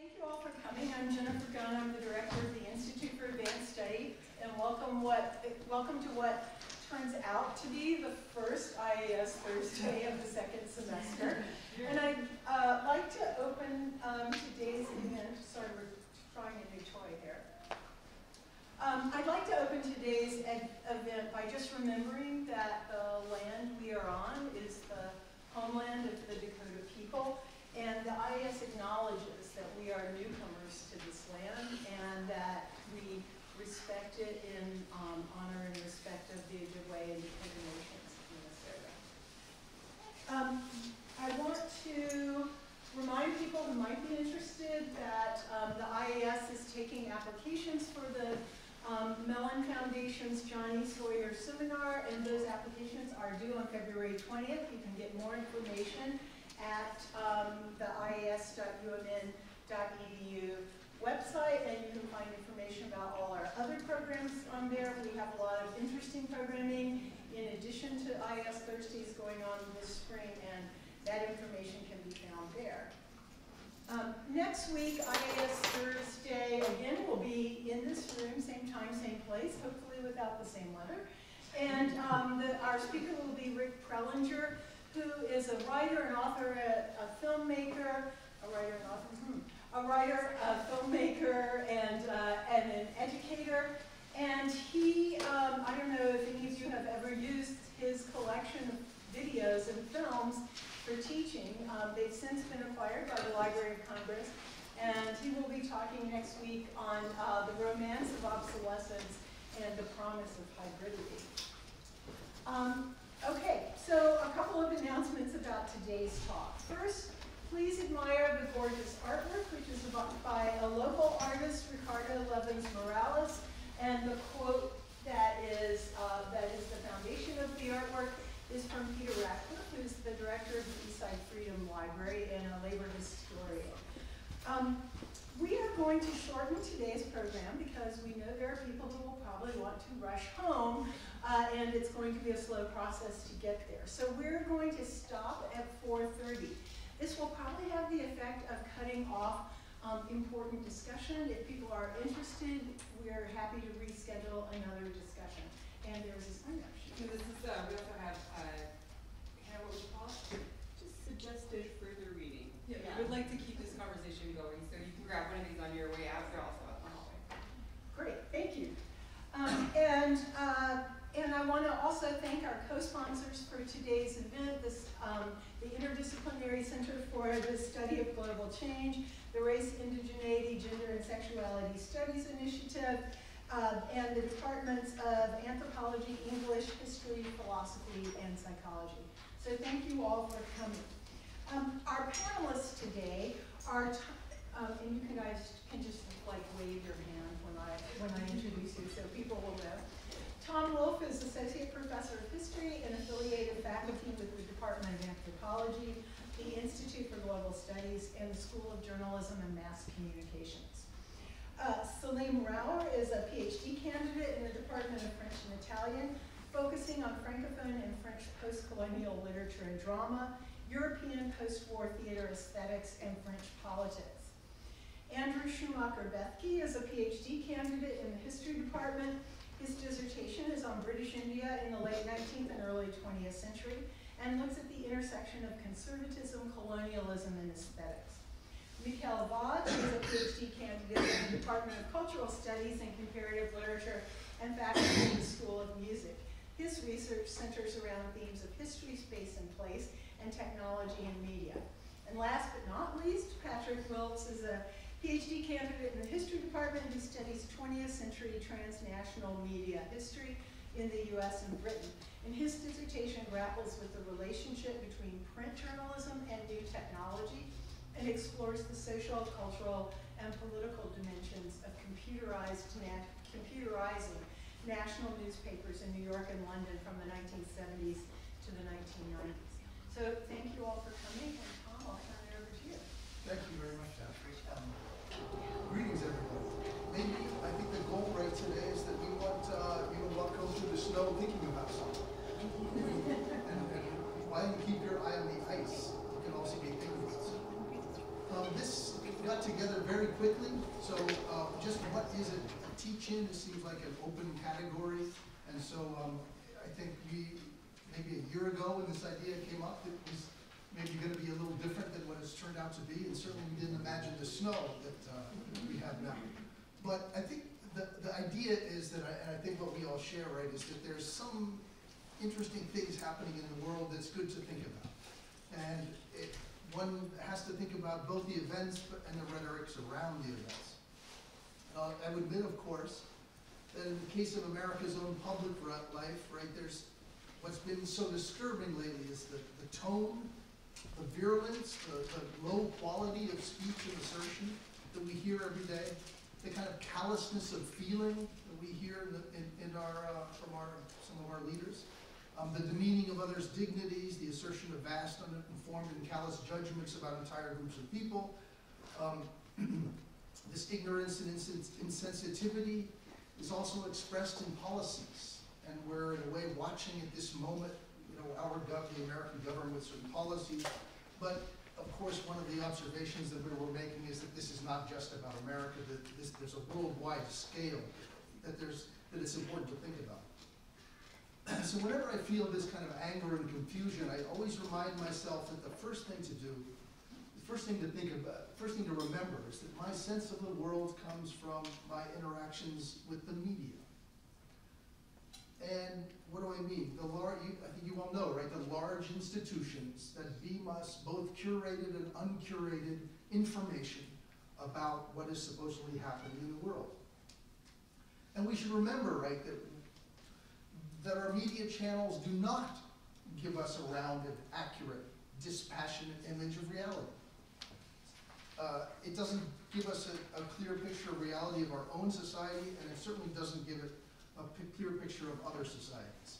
I'm Jennifer Gunn. I'm the director of the Institute for Advanced Study, and welcome what welcome to what turns out to be the first IAS Thursday of the second semester. And I'd uh, like to open um, today's event. Sorry, we're trying a new toy here. Um, I'd like to open today's event by just remembering that the land we are on is the homeland of the Dakota people, and the IAS acknowledges we are newcomers to this land and that we respect it in um, honor and respect of the Ojibwe and Dakota nations of Minnesota. Um, I want to remind people who might be interested that um, the IAS is taking applications for the um, Mellon Foundation's Johnny Sawyer Seminar, and those applications are due on February 20th. You can get more information at um, the ias.umn.edu website, and you can find information about all our other programs on there. We have a lot of interesting programming in addition to IAS Thursdays going on this spring, and that information can be found there. Um, next week, IAS Thursday, again, will be in this room, same time, same place, hopefully without the same weather. And um, the, our speaker will be Rick Prelinger, who is a writer, an author, a, a filmmaker, a writer, an author, hmm, a writer, a filmmaker, and, uh, and an educator. And he, um, I don't know if any of you have ever used his collection of videos and films for teaching. Um, they've since been acquired by the Library of Congress, and he will be talking next week on uh, the romance of obsolescence and the promise of hybridity. Um, okay, so a couple of announcements about today's talk. First, please admire the gorgeous artwork, which is by a local artist, Ricardo Levins Morales, and the quote that is, uh, that is the foundation of the artwork is from Peter Rachleff, who's the director of the Eastside Freedom Library and a labor historian. Um, we are going to shorten today's program because we know there are people who will probably want to rush home uh, and it's going to be a slow process to get there. So we're going to stop at 4.30. This will probably have the effect of cutting off um, important discussion. If people are interested, we're happy to reschedule another discussion. And there's a sign up so this is, uh, we also have, uh, kind of what we call it? Just suggested further reading. Yeah. We would like to keep this conversation going, so you can grab one of these on your way out, they're also out in the hallway. Great, thank you. Um, and, uh, and I want to also thank our co-sponsors for today's event, this, um, the Interdisciplinary Center for the Study of Global Change, the Race, Indigeneity, Gender, and Sexuality Studies Initiative, uh, and the departments of anthropology, English, history, philosophy, and psychology. So thank you all for coming. Um, our panelists today are, um, and you guys can just like wave your hand when I when I introduce you, so people will know. Tom Wolfe is associate professor of history and affiliated faculty with the Department of Anthropology, the Institute for Global Studies, and the School of Journalism and Mass Communications. Uh, Selim Rauer is a PhD candidate in the Department of French and Italian, focusing on Francophone and French post-colonial literature and drama, European post-war theater aesthetics, and French politics. Andrew Schumacher Bethke is a PhD candidate in the history department. His dissertation is on British India in the late 19th and early 20th century and looks at the intersection of conservatism, colonialism, and aesthetics. Mikkel Vad is a PhD candidate in the Department of Cultural Studies and Comparative Literature and faculty in the School of Music. His research centers around themes of history, space and place, and technology and media. And last but not least, Patrick Wilz is a PhD candidate in the History Department who studies 20th century transnational media history in the US and Britain. And his dissertation grapples with the relationship between print journalism and new technology and explores the social, cultural, and political dimensions of computerized na computerizing national newspapers in New York and London from the 1970s to the 1990s. So thank you all for coming, and Tom, I'll turn it over to you. Thank you very much, Ashley. Um, greetings, everyone. Maybe I think the goal right today is that we want uh, you to walk home through the snow thinking about something. and, and you keep your eye on the ice, you can also be thinking about something. Um, this got together very quickly. So, uh, just what is a, a teach-in? It seems like an open category. And so, um, I think we, maybe a year ago when this idea came up, it was maybe gonna be a little different than what it's turned out to be. And certainly we didn't imagine the snow that, uh, we have now. But I think the, the idea is that, I- and I think what we all share, right, is that there's some interesting things happening in the world that's good to think about. And it, one has to think about both the events and the rhetorics around the events. Uh, I would admit, of course, that in the case of America's own public life, right, there's, what's been so disturbing lately is the, the tone, the virulence, the, the low quality of speech and assertion that we hear every day, the kind of callousness of feeling that we hear in, the, in, in our, uh, from our, some of our leaders um, the demeaning of others' dignities, the assertion of vast, uninformed, and callous judgments about entire groups of people, um, this ignorance and insen- insensitivity is also expressed in policies, and we're in a way watching at this moment, you know, our gov, the American government with certain policies. But of course, one of the observations that we were making is that this is not just about America, that this, there's a worldwide scale that there's, that it's important to think about. So whenever I feel this kind of anger and confusion, I always remind myself that the first thing to do, the first thing to think about, uh, first thing to remember is that my sense of the world comes from my interactions with the media. And what do I mean? The lar, you, I think you all know, right, the large institutions that beam us both curated and uncurated information about what is supposedly happening in the world. And we should remember, right, that that our media channels do not give us a rounded, accurate, dispassionate image of reality. Uh, it doesn't give us a, a clear picture of reality of our own society, and it certainly doesn't give it a clear picture of other societies.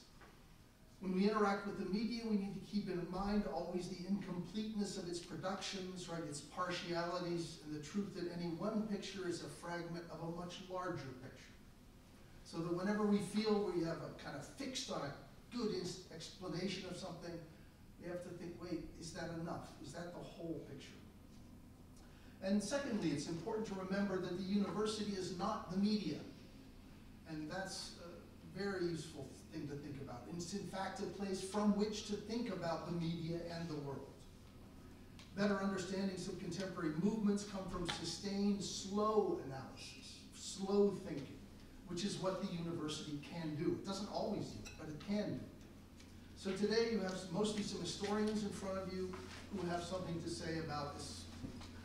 When we interact with the media, we need to keep in mind always the incompleteness of its productions, right, its partialities, and the truth that any one picture is a fragment of a much larger picture. So that whenever we feel we have a kind of fixed on a good explanation of something, we have to think, wait, is that enough? Is that the whole picture? And secondly, it's important to remember that the university is not the media. And that's a very useful thing to think about. It's in fact a place from which to think about the media and the world. Better understandings of contemporary movements come from sustained, slow analysis, slow thinking which is what the university can do. It doesn't always do but it can do. So today you have mostly some historians in front of you who have something to say about this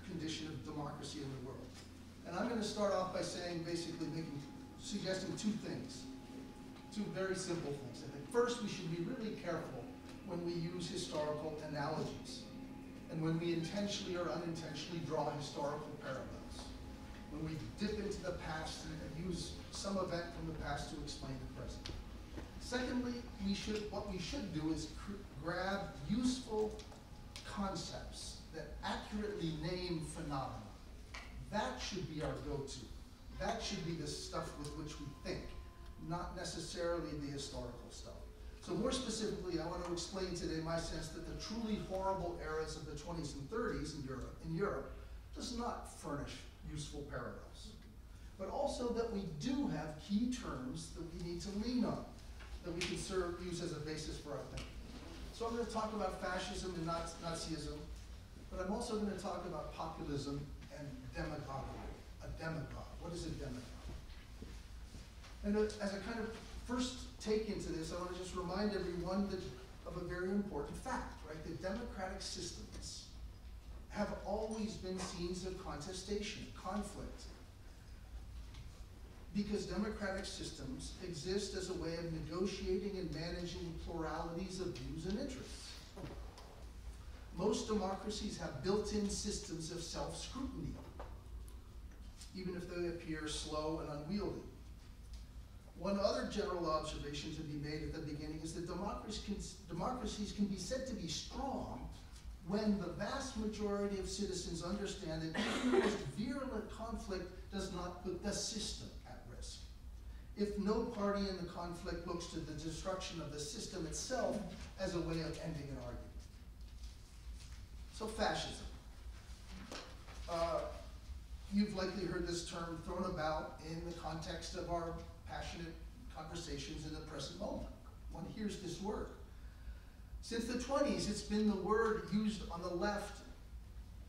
condition of democracy in the world. And I'm going to start off by saying, basically, making, suggesting two things, two very simple things. I think first we should be really careful when we use historical analogies and when we intentionally or unintentionally draw historical parallels when we dip into the past and use some event from the past to explain the present. Secondly, we should, what we should do is grab useful concepts that accurately name phenomena. That should be our go-to. That should be the stuff with which we think, not necessarily the historical stuff. So more specifically, I want to explain today my sense that the truly horrible eras of the 20s and 30s in Europe, in Europe does not furnish useful parallels. But also that we do have key terms that we need to lean on, that we can serve, use as a basis for our thinking. So I'm going to talk about fascism and Nazism, but I'm also going to talk about populism and demagoguery. A demagogue. What is a demagogue? And uh, as a kind of first take into this, I want to just remind everyone that of a very important fact, right? The democratic systems have always been scenes of contestation, conflict. Because democratic systems exist as a way of negotiating and managing pluralities of views and interests. Most democracies have built-in systems of self-scrutiny, even if they appear slow and unwieldy. One other general observation to be made at the beginning is that democracies can, be said to be strong when the vast majority of citizens understand that even the most virulent conflict does not put the system at risk. If no party in the conflict looks to the destruction of the system itself as a way of ending an argument. So fascism. Uh, you've likely heard this term thrown about in the context of our passionate conversations in the present moment. One hears this word. Since the twenties, it's been the word used on the left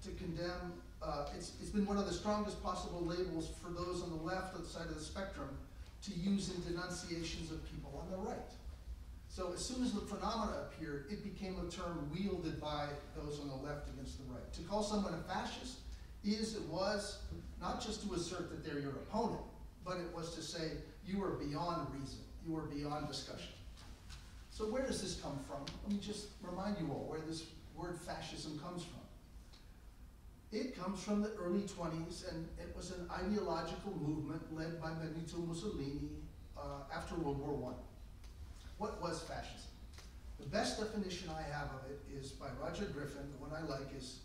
to condemn, uh, it's, it's been one of the strongest possible labels for those on the left of the side of the spectrum to use in denunciations of people on the right. So as soon as the phenomena appeared, it became a term wielded by those on the left against the right. To call someone a fascist is, it was, not just to assert that they're your opponent, but it was to say you are beyond reason, you are beyond discussion. So where does this come from? Let me just remind you all where this word fascism comes from. It comes from the early 20s, and it was an ideological movement led by Benito Mussolini uh, after World War I. What was fascism? The best definition I have of it is by Roger Griffin. The one I like is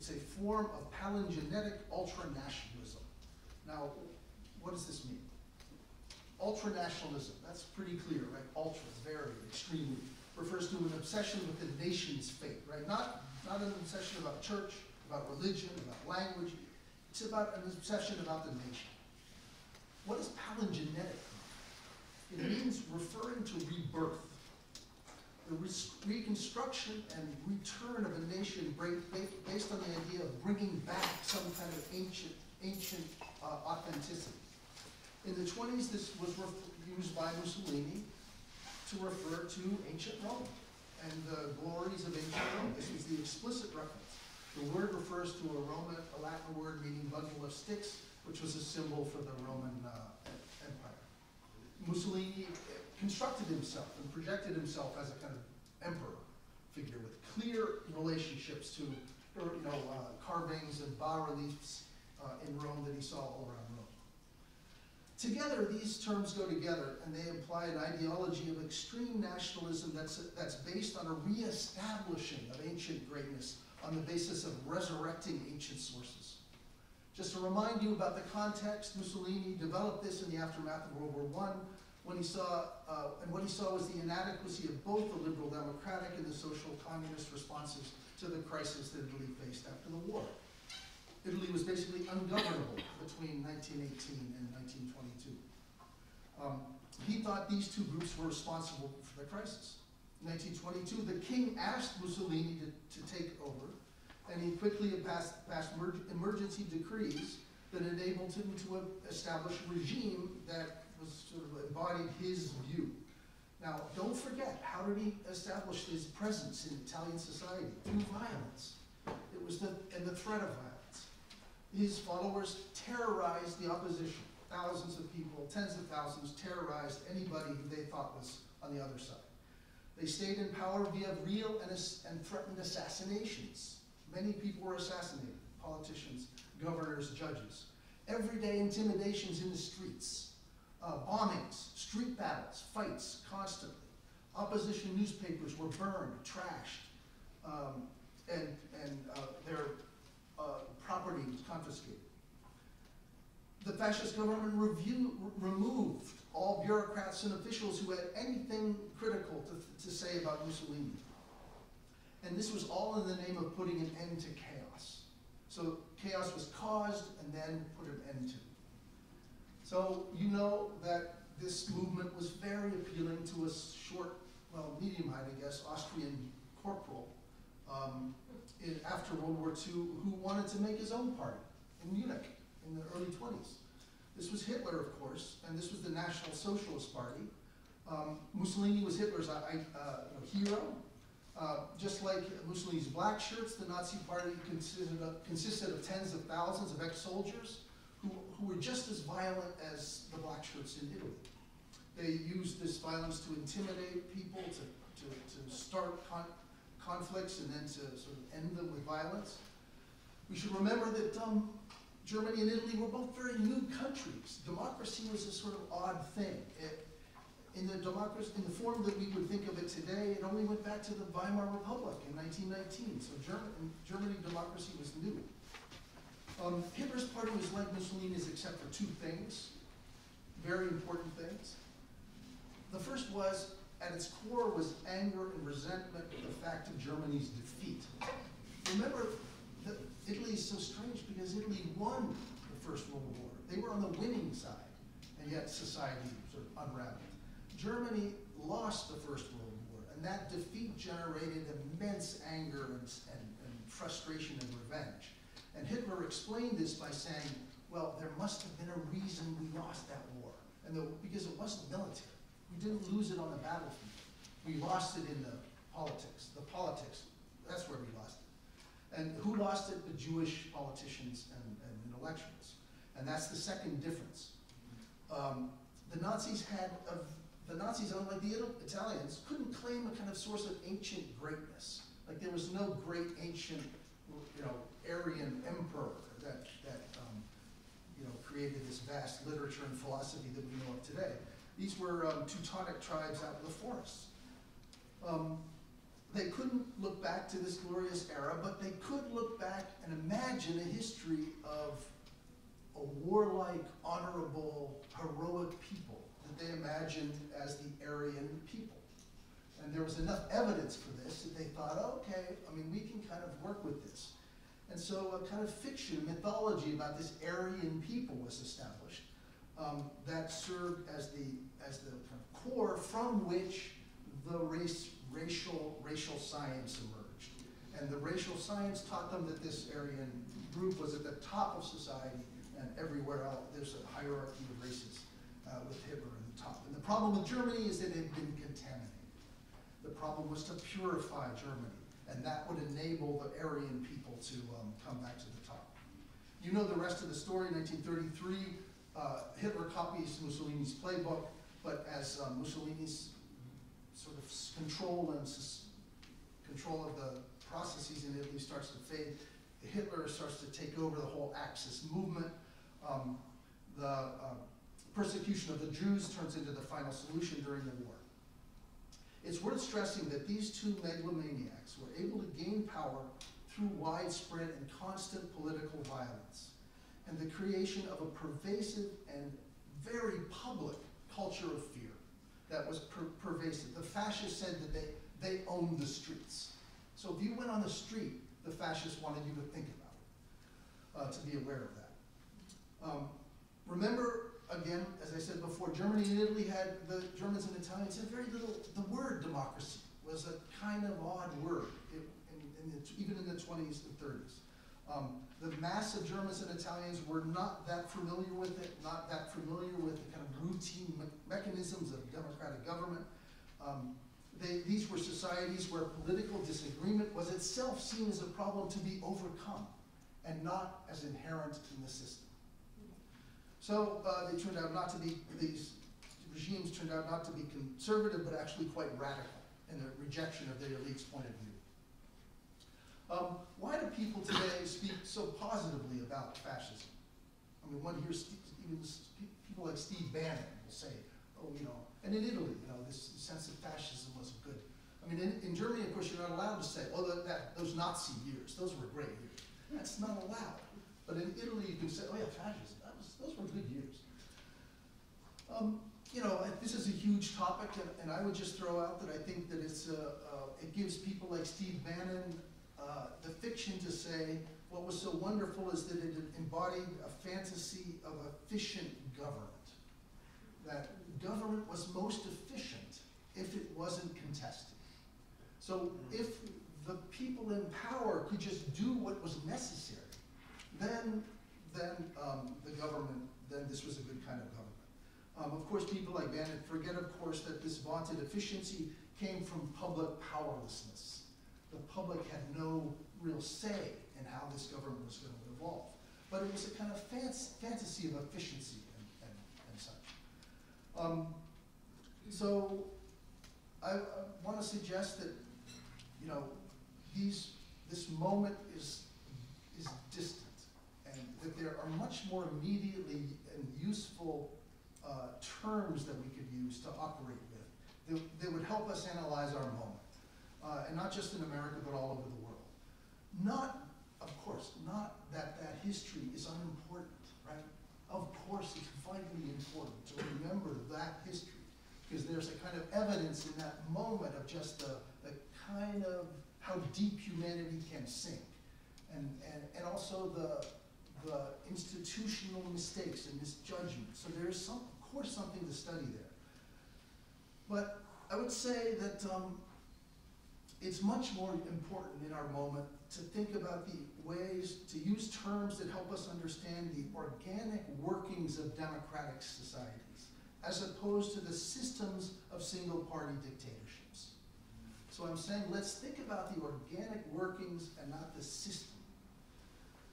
it's a form of palingenetic ultranationalism. Now, what does this mean? Ultranationalism, that's pretty clear, right? Ultra, very, extremely, refers to an obsession with the nation's fate, right? Not, not an obsession about church, about religion, about language. It's about an obsession about the nation. What is palingenetic? It means referring to rebirth, the reconstruction and return of a nation based on the idea of bringing back some kind of ancient, ancient uh, authenticity. In the 20s, this was used by Mussolini to refer to ancient Rome and the glories of ancient Rome. This was the explicit reference. The word refers to a Roman, a Latin word meaning bundle of sticks, which was a symbol for the Roman uh. Mussolini constructed himself and projected himself as a kind of emperor figure with clear relationships to you know, uh, carvings and bas-reliefs uh, in Rome that he saw all around Rome. Together, these terms go together, and they imply an ideology of extreme nationalism that's, that's based on a reestablishing of ancient greatness on the basis of resurrecting ancient sources. Just to remind you about the context, Mussolini developed this in the aftermath of World War I, when he saw, uh, and what he saw was the inadequacy of both the liberal democratic and the social communist responses to the crisis that Italy faced after the war. Italy was basically ungovernable between 1918 and 1922. Um, he thought these two groups were responsible for the crisis. In 1922, the king asked Mussolini to, to take over, and he quickly passed, passed emergency decrees that enabled him to establish a regime that was sort of embodied his view. Now, don't forget, how did he establish his presence in Italian society? Through violence. It was the, and the threat of violence. His followers terrorized the opposition. Thousands of people, tens of thousands, terrorized anybody who they thought was on the other side. They stayed in power via real and, and threatened assassinations. Many people were assassinated, politicians, governors, judges. Everyday intimidations in the streets, uh, bombings, street battles, fights, constantly. Opposition newspapers were burned, trashed, um, and, and uh, their uh, property was confiscated. The fascist government review, removed all bureaucrats and officials who had anything critical to, to say about Mussolini. This was all in the name of putting an end to chaos. So chaos was caused and then put an end to. So you know that this movement was very appealing to a short, well, medium height, I guess, Austrian corporal um, in, after World War II who wanted to make his own party in Munich in the early 20s. This was Hitler, of course, and this was the National Socialist Party. Um, Mussolini was Hitler's uh, uh, hero. Uh, just like Mussolini's black shirts, the Nazi Party consisted of, consisted of tens of thousands of ex-soldiers who, who were just as violent as the black shirts in Italy. They used this violence to intimidate people, to, to, to start con conflicts, and then to sort of end them with violence. We should remember that um, Germany and Italy were both very new countries. Democracy was a sort of odd thing. It, in the democracy, in the form that we would think of it today, it only went back to the Weimar Republic in 1919. So German, Germany, democracy was new. Um, Hitler's party was like Mussolini's except for two things, very important things. The first was, at its core, was anger and resentment at the fact of Germany's defeat. Remember, Italy is so strange because Italy won the First World War. They were on the winning side, and yet society sort of unraveled. Germany lost the First World War, and that defeat generated immense anger and, and, and frustration and revenge. And Hitler explained this by saying, well, there must have been a reason we lost that war. And the, because it wasn't military. We didn't lose it on the battlefield. We lost it in the politics. The politics, that's where we lost it. And who lost it? The Jewish politicians and, and intellectuals. And that's the second difference. Um, the Nazis had, a, the Nazis, unlike the Italians, couldn't claim a kind of source of ancient greatness. Like there was no great ancient, you know, Aryan emperor that, that um, you know, created this vast literature and philosophy that we know of today. These were um, Teutonic tribes out in the forests. Um, they couldn't look back to this glorious era, but they could look back and imagine a history of a warlike, honorable, heroic people they imagined as the Aryan people. And there was enough evidence for this that they thought, okay, I mean, we can kind of work with this. And so a kind of fiction, mythology about this Aryan people was established um, that served as the, as the kind of core from which the race, racial, racial science emerged. And the racial science taught them that this Aryan group was at the top of society and everywhere else there's a hierarchy of races uh, with Hitler top. And the problem with Germany is that it had been contaminated. The problem was to purify Germany, and that would enable the Aryan people to um, come back to the top. You know the rest of the story. In 1933, uh, Hitler copies Mussolini's playbook, but as um, Mussolini's sort of control and control of the processes in Italy starts to fade, Hitler starts to take over the whole Axis movement. Um, the uh, persecution of the Jews turns into the final solution during the war. It's worth stressing that these two megalomaniacs were able to gain power through widespread and constant political violence and the creation of a pervasive and very public culture of fear that was per- pervasive. The fascists said that they, they owned the streets. So if you went on the street, the fascists wanted you to think about it, uh, to be aware of that. Um, remember, again, as I said before, Germany and Italy had, the Germans and Italians had very little, the word democracy was a kind of odd word, it, in, in the, even in the 20s and 30s. Um, the mass of Germans and Italians were not that familiar with it, not that familiar with the kind of routine me- mechanisms of democratic government. Um, they, these were societies where political disagreement was itself seen as a problem to be overcome and not as inherent in the system. So uh, they turned out not to be, these regimes turned out not to be conservative, but actually quite radical in their rejection of their elite's point of view. Um, why do people today speak so positively about fascism? I mean, one hears even people like Steve Bannon will say, oh, you know, and in Italy, you know, this sense of fascism was good. I mean, in, in Germany, of course, you're not allowed to say, oh, that, that, those Nazi years, those were great years. That's not allowed. But in Italy, you can say, oh yeah, fascism, those were good years. Um, you know, this is a huge topic, and, and I would just throw out that I think that it's, uh, uh, it gives people like Steve Bannon uh, the fiction to say what was so wonderful is that it embodied a fantasy of efficient government. That government was most efficient if it wasn't contested. So if the people in power could just do what was necessary, then, then um, the government, then this was a good kind of government. Um, of course, people like Bannon forget, of course, that this vaunted efficiency came from public powerlessness. The public had no real say in how this government was going to evolve. But it was a kind of fantasy of efficiency and, and, and such. Um, so I, I want to suggest that, you know, these, this moment is, is distant that there are much more immediately and useful uh, terms that we could use to operate with that, that would help us analyze our moment. Uh, and not just in America, but all over the world. Not, of course, not that that history is unimportant, right? Of course, it's vitally important to remember that history because there's a kind of evidence in that moment of just the, the kind of how deep humanity can sink. And, and, and also the the institutional mistakes and misjudgments. So there is some, of course, something to study there. But I would say that um, it's much more important in our moment to think about the ways to use terms that help us understand the organic workings of democratic societies, as opposed to the systems of single-party dictatorships. So I'm saying let's think about the organic workings and not the system.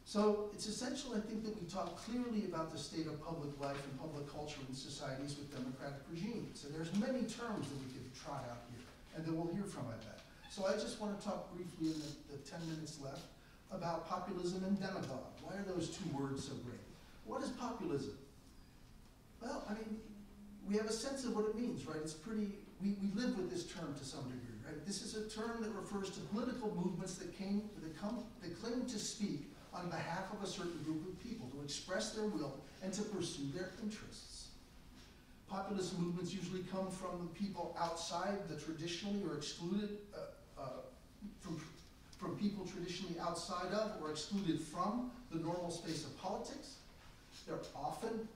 So it's essential, I think, that we talk clearly about the state of public life and public culture in societies with democratic regimes. And there's many terms that we could try out here, and that we'll hear from, I bet. So I just want to talk briefly in the, the 10 minutes left about populism and demagogue. Why are those two words so great? What is populism? Well, I mean, we have a sense of what it means, right? It's pretty, we, we live with this term to some degree, right? This is a term that refers to political movements that came, that come, that claim to speak on behalf of a certain group of people, to express their will and to pursue their interests. Populist movements usually come from people outside the traditionally or excluded, uh, uh, from, from people traditionally outside of or excluded from the normal space of politics. They're often,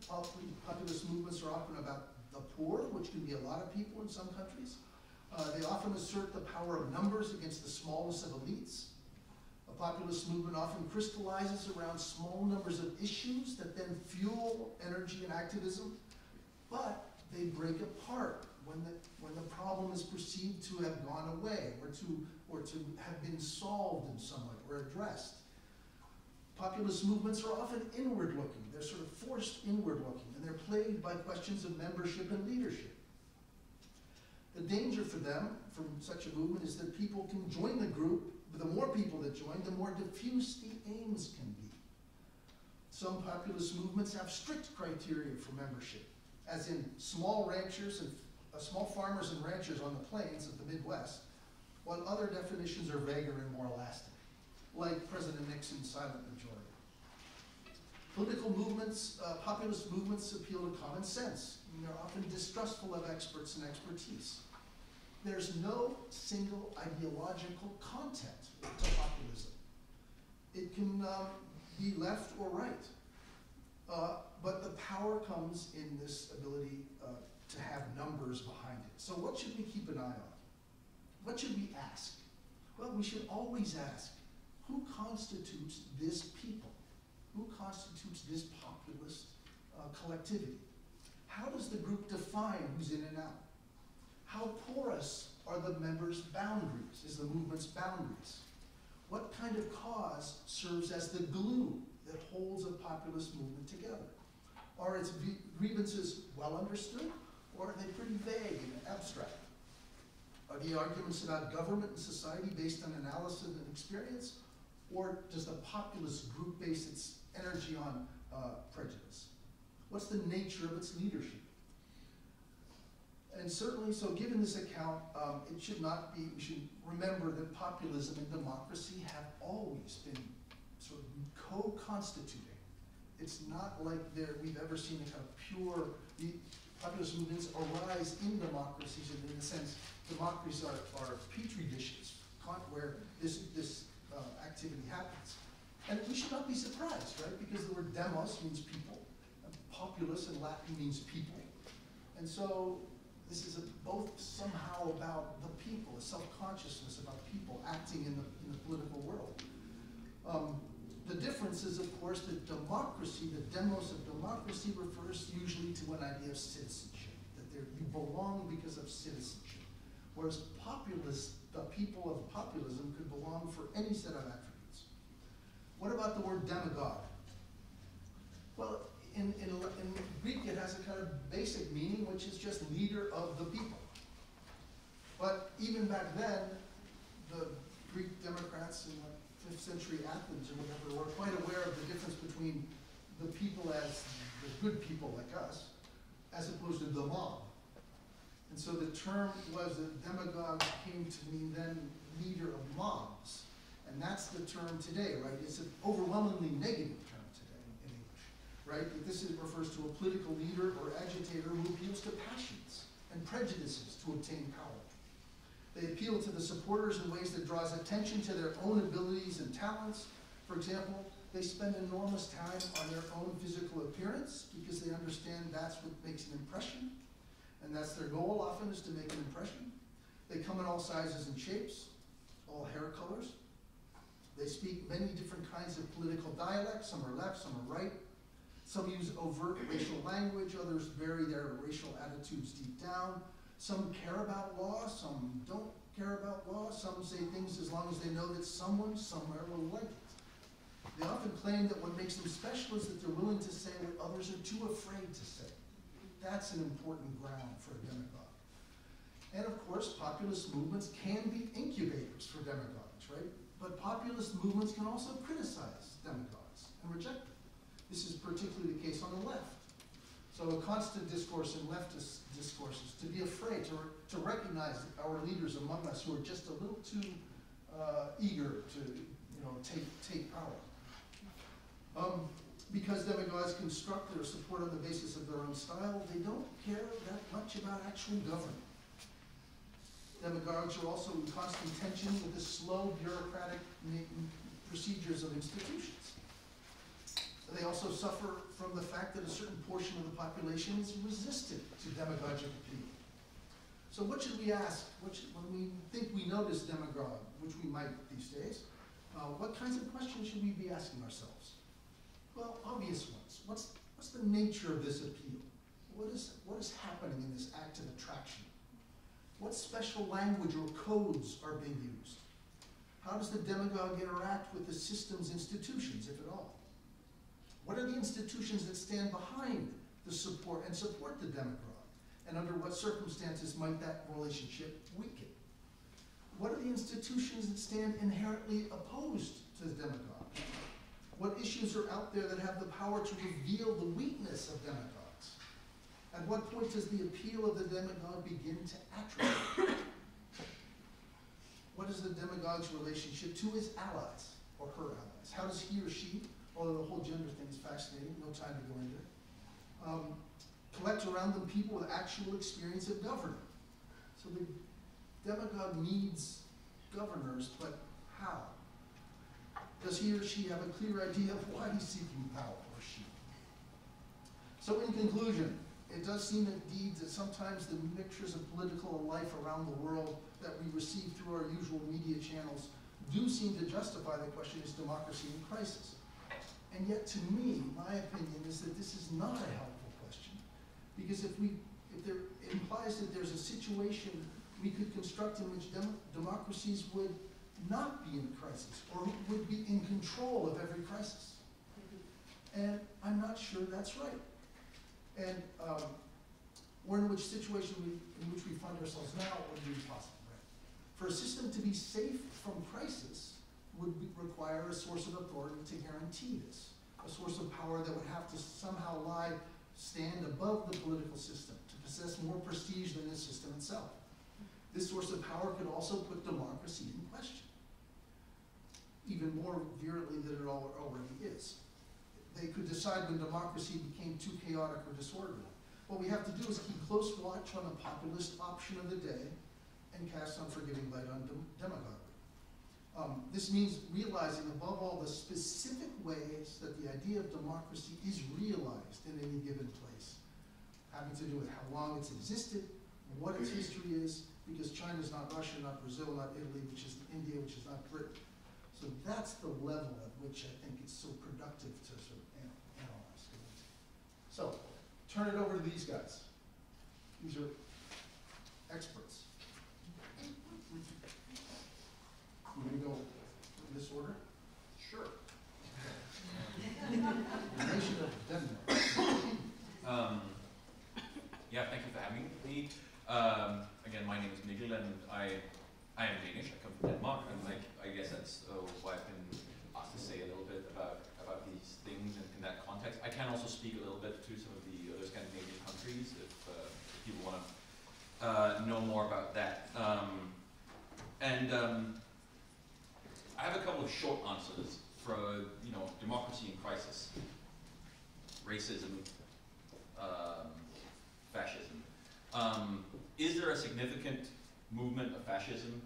populist movements are often about the poor, which can be a lot of people in some countries. Uh, they often assert the power of numbers against the smallness of elites. Populist movement often crystallizes around small numbers of issues that then fuel energy and activism, but they break apart when the, when the problem is perceived to have gone away or to, or to have been solved in some way or addressed. Populist movements are often inward looking. They're sort of forced inward looking, and they're plagued by questions of membership and leadership. The danger for them, from such a movement, is that people can join the group, the more people that join, the more diffuse the aims can be. Some populist movements have strict criteria for membership, as in small ranchers and uh, small farmers and ranchers on the plains of the Midwest, while other definitions are vaguer and more elastic, like President Nixon's silent majority. Political movements, uh, populist movements appeal to common sense. And they're often distrustful of experts and expertise. There's no single ideological content to populism. It can um, be left or right. Uh, but the power comes in this ability uh, to have numbers behind it. So what should we keep an eye on? What should we ask? Well, we should always ask, who constitutes this people? Who constitutes this populist uh, collectivity? How does the group define who's in and out? How porous are the members' boundaries, is the movement's boundaries? What kind of cause serves as the glue that holds a populist movement together? Are its grievances well understood, or are they pretty vague and abstract? Are the arguments about government and society based on analysis and experience, or does the populist group base its energy on uh, prejudice? What's the nature of its leadership? And certainly, so given this account, um, it should not be, we should remember that populism and democracy have always been sort of co-constituting. It's not like there, we've ever seen a kind of pure, the populist movements arise in democracies, and in a sense, democracies are, are petri dishes where this, this uh, activity happens. And we should not be surprised, right? Because the word demos means people, and populus in Latin means people. And so this is a, both somehow about the people, a self-consciousness about people acting in the, in the political world. Um, the difference is, of course, that democracy, the demos of democracy, refers usually to an idea of citizenship, that you belong because of citizenship. Whereas populists, the people of populism, could belong for any set of attributes. What about the word demagogue? Well, in, in, in Greek it has a kind of basic meaning, which is just leader of the people. But even back then, the Greek Democrats in like fifth century Athens or whatever were quite aware of the difference between the people as the good people like us, as opposed to the mob. And so the term was that demagogue came to mean then leader of mobs. And that's the term today, right? It's overwhelmingly negative Right? This is, refers to a political leader or agitator who appeals to passions and prejudices to obtain power. They appeal to the supporters in ways that draws attention to their own abilities and talents. For example, They spend enormous time on their own physical appearance because they understand that's what makes an impression. And that's their goal often is to make an impression. They come in all sizes and shapes, all hair colors. They speak many different kinds of political dialects. Some are left, some are right. Some use overt racial language, others bury their racial attitudes deep down. Some care about law, some don't care about law. Some say things as long as they know that someone somewhere will like it. They often claim that what makes them special is that they're willing to say what others are too afraid to say. That's an important ground for a demagogue. And of course, populist movements can be incubators for demagogues, right? But populist movements can also criticize demagogues and reject them. This is particularly the case on the left. So a constant discourse in leftist discourses, to be afraid, to, to recognize our leaders among us who are just a little too uh, eager to, you know, take, take power. Um, because demagogues construct their support on the basis of their own style, they don't care that much about actual government. Demagogues are also in constant tension with the slow bureaucratic procedures of institutions. They also suffer from the fact that a certain portion of the population is resistant to demagogic appeal. So what should we ask should, when we think we know this demagogue, which we might these days, uh, what kinds of questions should we be asking ourselves? Well, obvious ones. What's, what's the nature of this appeal? What is, what is happening in this act of attraction? What special language or codes are being used? How does the demagogue interact with the system's institutions, if at all? What are the institutions that stand behind the support and support the demagogue? And under what circumstances might that relationship weaken? What are the institutions that stand inherently opposed to the demagogue? What issues are out there that have the power to reveal the weakness of demagogues? At what point does the appeal of the demagogue begin to atrophy? what is the demagogue's relationship to his allies or her allies? How does he or she, although the whole gender thing is fascinating, no time to go into it, um, collect around them people with actual experience of governing? So the demagogue needs governors, but how? Does he or she have a clear idea of why he's seeking power, or she? So in conclusion, it does seem indeed that sometimes the mixtures of political life around the world that we receive through our usual media channels do seem to justify the question, is democracy in crisis? And yet to me, my opinion is that this is not a helpful question. Because if we, if there it implies that there's a situation we could construct in which dem democracies would not be in crisis or would be in control of every crisis. And I'm not sure that's right. And um, or in which situation we, in which we find ourselves now would be possible. Right? For a system to be safe from crisis would require a source of authority to guarantee this, a source of power that would have to somehow lie, stand above the political system, to possess more prestige than the system itself. This source of power could also put democracy in question even more virulently than it already is. They could decide when democracy became too chaotic or disorderly. What we have to do is keep close watch on the populist option of the day and cast unforgiving light on dem demagoguery. Um, this means realizing above all the specific ways that the idea of democracy is realized in any given place, having to do with how long it's existed, what its history is, because China is not Russia, not Brazil, not Italy, which is India, which is not Britain. So that's the level at which I think it's so productive to sort of analyze. So, turn it over to these guys. These are experts. We're going to go in this order? Sure. the nation of Denmark. Um, yeah, thank you for having me. Um, again, my name is Mikkel, and I I am Danish. I come from Denmark, and like I guess that's uh, why I've been asked to say a little bit about about these things in, in, that context. I can also speak a little bit to some of the other Scandinavian countries if, uh, if people want to uh, know more about that. Um, and um, I have a couple of short answers for you know democracy in crisis, racism, um, fascism. Um, is there a significant movement of fascism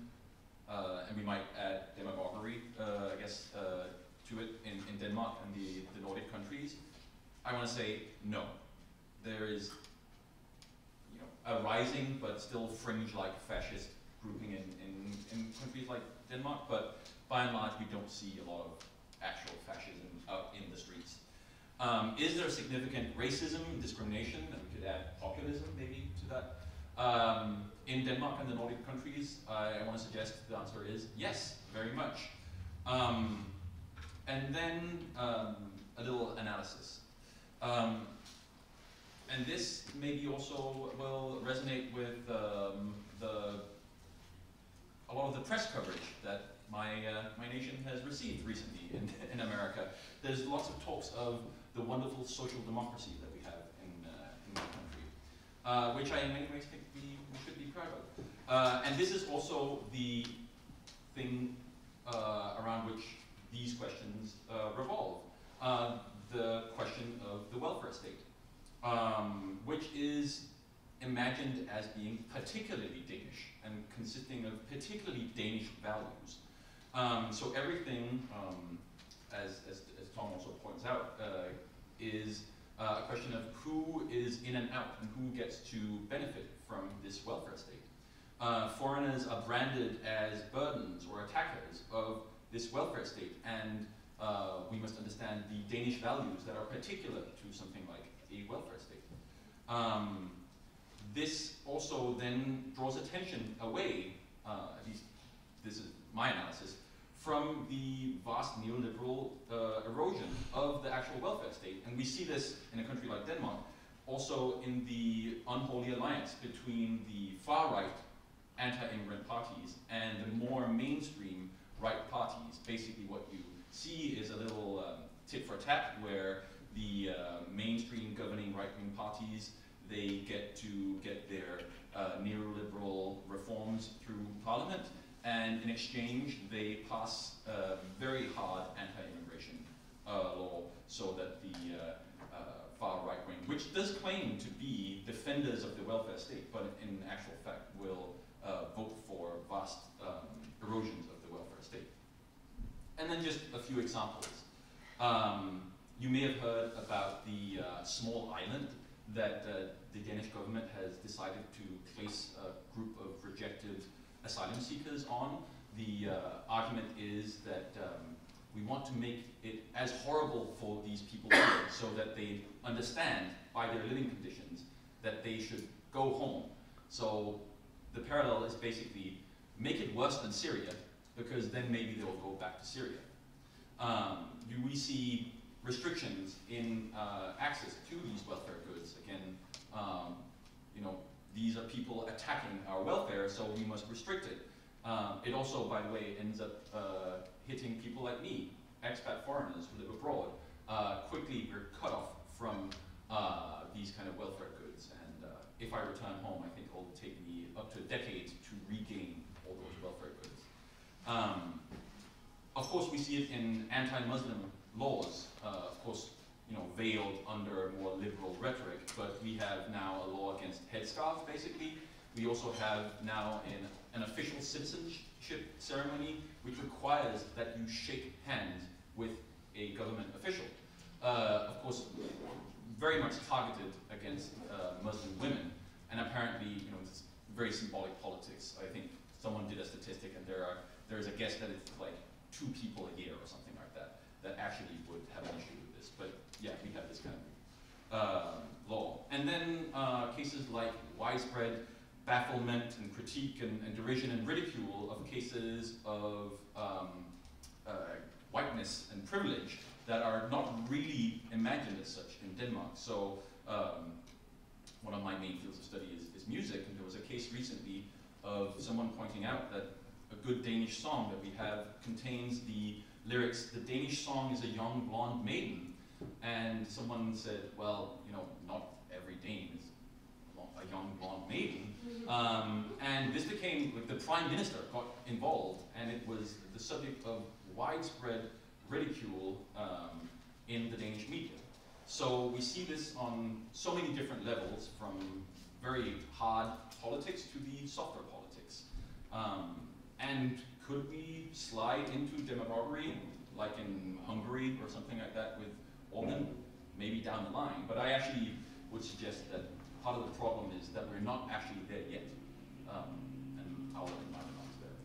uh, and we might add demagoguery, uh, I guess, uh, to it in, in Denmark and the, the Nordic countries, I want to say no. There is you know, a rising but still fringe-like fascist grouping in, in, in countries like Denmark, but by and large we don't see a lot of actual fascism out in the streets. Um, is there significant racism, discrimination, and we could add populism maybe to that? Um, in Denmark and the Nordic countries, I, I want to suggest the answer is yes, very much. Um, and then um, a little analysis. Um, and this maybe also will resonate with um, the a lot of the press coverage that my uh, my nation has received recently in, in America. There's lots of talks of the wonderful social democracy that we have in uh, in the country, uh, which I in many ways think we, we should be proud of. Uh, and this is also the thing uh, around which these questions uh, revolve. the question of the welfare state um, which is imagined as being particularly Danish and consisting of particularly Danish values. Um, so everything, um, as, as, as, Tom also points out, uh, is uh, a question of who is in and out and who gets to benefit from this welfare state. Uh, foreigners are branded as burdens or attackers of this welfare state, and uh, we must understand the Danish values that are particular to something like a welfare state. Um, this also then draws attention away, uh, at least this is my analysis, from the vast neoliberal uh, erosion of the actual welfare state. And we see this in a country like Denmark, also in the unholy alliance between the far-right anti-immigrant parties and the more mainstream right parties. Basically what you see is a little um, tit for tat where the uh, mainstream governing right-wing parties, they get to get their uh, neoliberal reforms through parliament, and in exchange, they pass a very hard anti-immigration uh, law so that the uh, uh, far right wing, which does claim to be defenders of the welfare state, but in actual fact will uh, vote for vast um, erosions of the welfare state. And then just a few examples. Um, you may have heard about the uh, small island that uh, the Danish government has decided to place a group of rejected asylum seekers on. The uh, argument is that um, we want to make it as horrible for these people so that they understand by their living conditions that they should go home. So the parallel is basically make it worse than Syria because then maybe they'll go back to Syria. Um, do we see restrictions in uh, access to these welfare goods. Again, um, you know, these are people attacking our welfare, so we must restrict it. Um, it also, by the way, ends up uh, hitting people like me, expat foreigners who live abroad. Uh, quickly, we're cut off from uh, these kind of welfare goods, and uh, if I return home, I think it'll take me up to a decade to regain all those welfare goods. Um, of course, we see it in anti-Muslim laws, uh, of course, you know, veiled under more liberal rhetoric, but we have now a law against headscarf, basically. We also have now an, an official citizenship ceremony which requires that you shake hands with a government official. Uh, of course, very much targeted against uh, Muslim women, and apparently, you know, it's very symbolic politics. I think someone did a statistic, and there are there is a guess that it's like two people a year or something like that that actually would have an issue with this. But yeah, we have this kind of uh, law. And then uh, cases like widespread bafflement and critique and, and, derision and ridicule of cases of um, uh, whiteness and privilege that are not really imagined as such in Denmark. So um, one of my main fields of study is, is music, and there was a case recently of someone pointing out that a good Danish song that we have contains the lyrics, the Danish song is a young blonde maiden. And someone said, well, you know, not every Dane is a young blonde maiden. Mm-hmm. Um, and this became, like, the prime minister got involved, and it was the subject of widespread ridicule um, in the Danish media. So we see this on so many different levels, from very hard politics to the softer politics. Um, and could we slide into demagoguery? like in Hungary or something like that with Orban, maybe down the line. But I actually would suggest that part of the problem is that we're not actually there yet. Um, and I'll let my remarks there.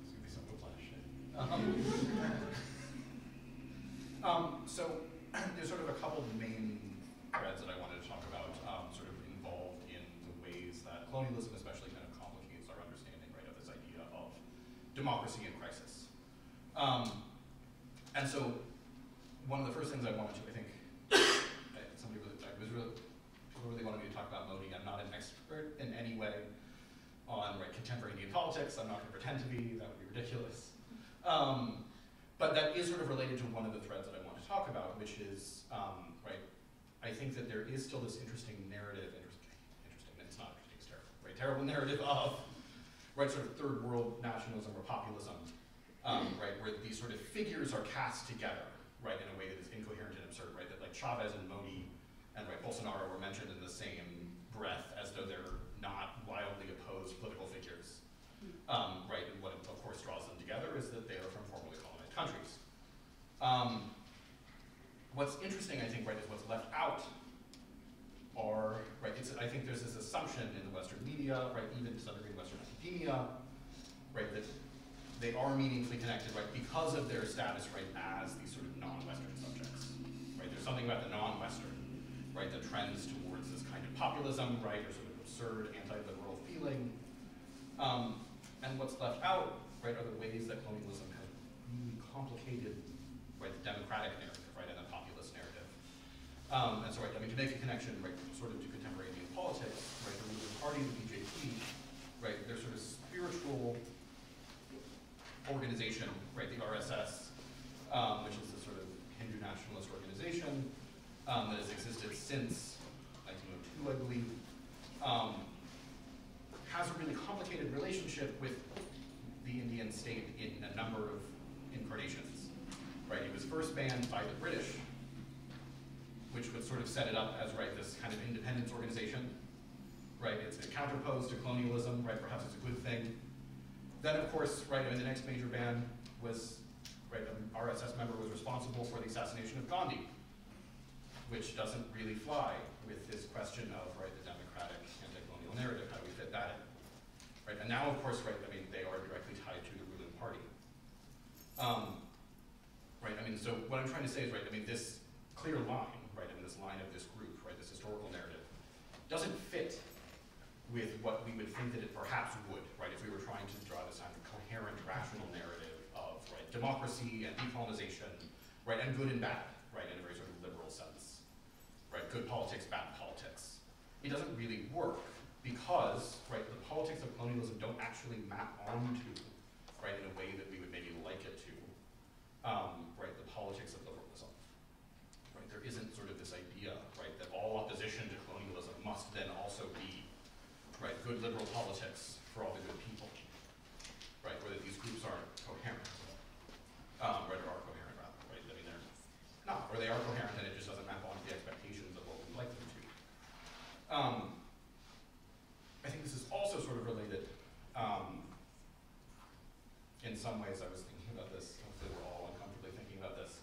It's gonna be some whiplash. Um, um, so there's sort of a couple of main threads that I wanted to talk about, um, sort of involved in the ways that colonialism especially kind of complicates our understanding, right, of this idea of democracy in crisis. Um, and so one of the first things I wanted to, I think, somebody really, I was really, really wanted me to talk about Modi. I'm not an expert in any way on right, contemporary Indian politics. I'm not going to pretend to be. That would be ridiculous. Um, but that is sort of related to one of the threads that I want to talk about, which is um, right. I think that there is still this interesting narrative. Interesting, interesting. It's not interesting. It's terrible. Right, terrible narrative of right, sort of third world nationalism or populism. Um, right, where these sort of figures are cast together, right, in a way that is incoherent and absurd, right? That like Chavez and Modi and right, Bolsonaro were mentioned in the same breath as though they're not wildly opposed political figures. Um, right, and what of course draws them together is that they are from formerly colonized countries. Um, what's interesting, I think, right, is what's left out are, right, it's, I think there's this assumption in the Western media, right, even to some degree in Western academia, right, that they are meaningfully connected, right, because of their status, right, as these sort of non-Western subjects, right? There's something about the non-Western, right, that trends towards this kind of populism, right, or sort of absurd anti-liberal feeling. Um, and what's left out, right, are the ways that colonialism has really complicated, right, the democratic narrative, right, and the populist narrative. Um, and so, right, I mean, to make a connection, right, sort of to contemporary politics, right, the ruling party, the BJP, right, they're sort of spiritual organization, right, the RSS, um, which is the sort of Hindu nationalist organization um, that has existed since 1902, I believe, um, has a really complicated relationship with the Indian state in a number of incarnations. Right, it was first banned by the British, which would sort of set it up as right this kind of independence organization. Right, it's a counterpose to colonialism. Right, perhaps it's a good thing. Then, of course, right, I mean, the next major ban was, right, an RSS member was responsible for the assassination of Gandhi, which doesn't really fly with this question of, right, the democratic anti-colonial narrative, how do we fit that in? Right, and now, of course, right, I mean, they are directly tied to the ruling party. Um, right, I mean, so what I'm trying to say is, right, I mean, this clear line, right, I mean, this line of this group, right, this historical narrative, doesn't fit with what we would think that it perhaps would, right, if we were trying to draw this kind of coherent, rational narrative of, right, democracy and decolonization, right, and good and bad, right, in a very sort of liberal sense, right, good politics, bad politics. It doesn't really work because, right, the politics of colonialism don't actually map onto, right, in a way that we would maybe like it to, um, right, the politics of liberalism. Right, there isn't sort of this idea, right, that all opposition to colonialism must then also be right, good liberal politics for all the good people, right, that these groups aren't coherent, um, right, or are coherent rather, right, I mean, they're not, or they are coherent and it just doesn't map onto the expectations of what we'd like them to. Um, I think this is also sort of related, um, in some ways, I was thinking about this, hopefully we're all uncomfortably thinking about this,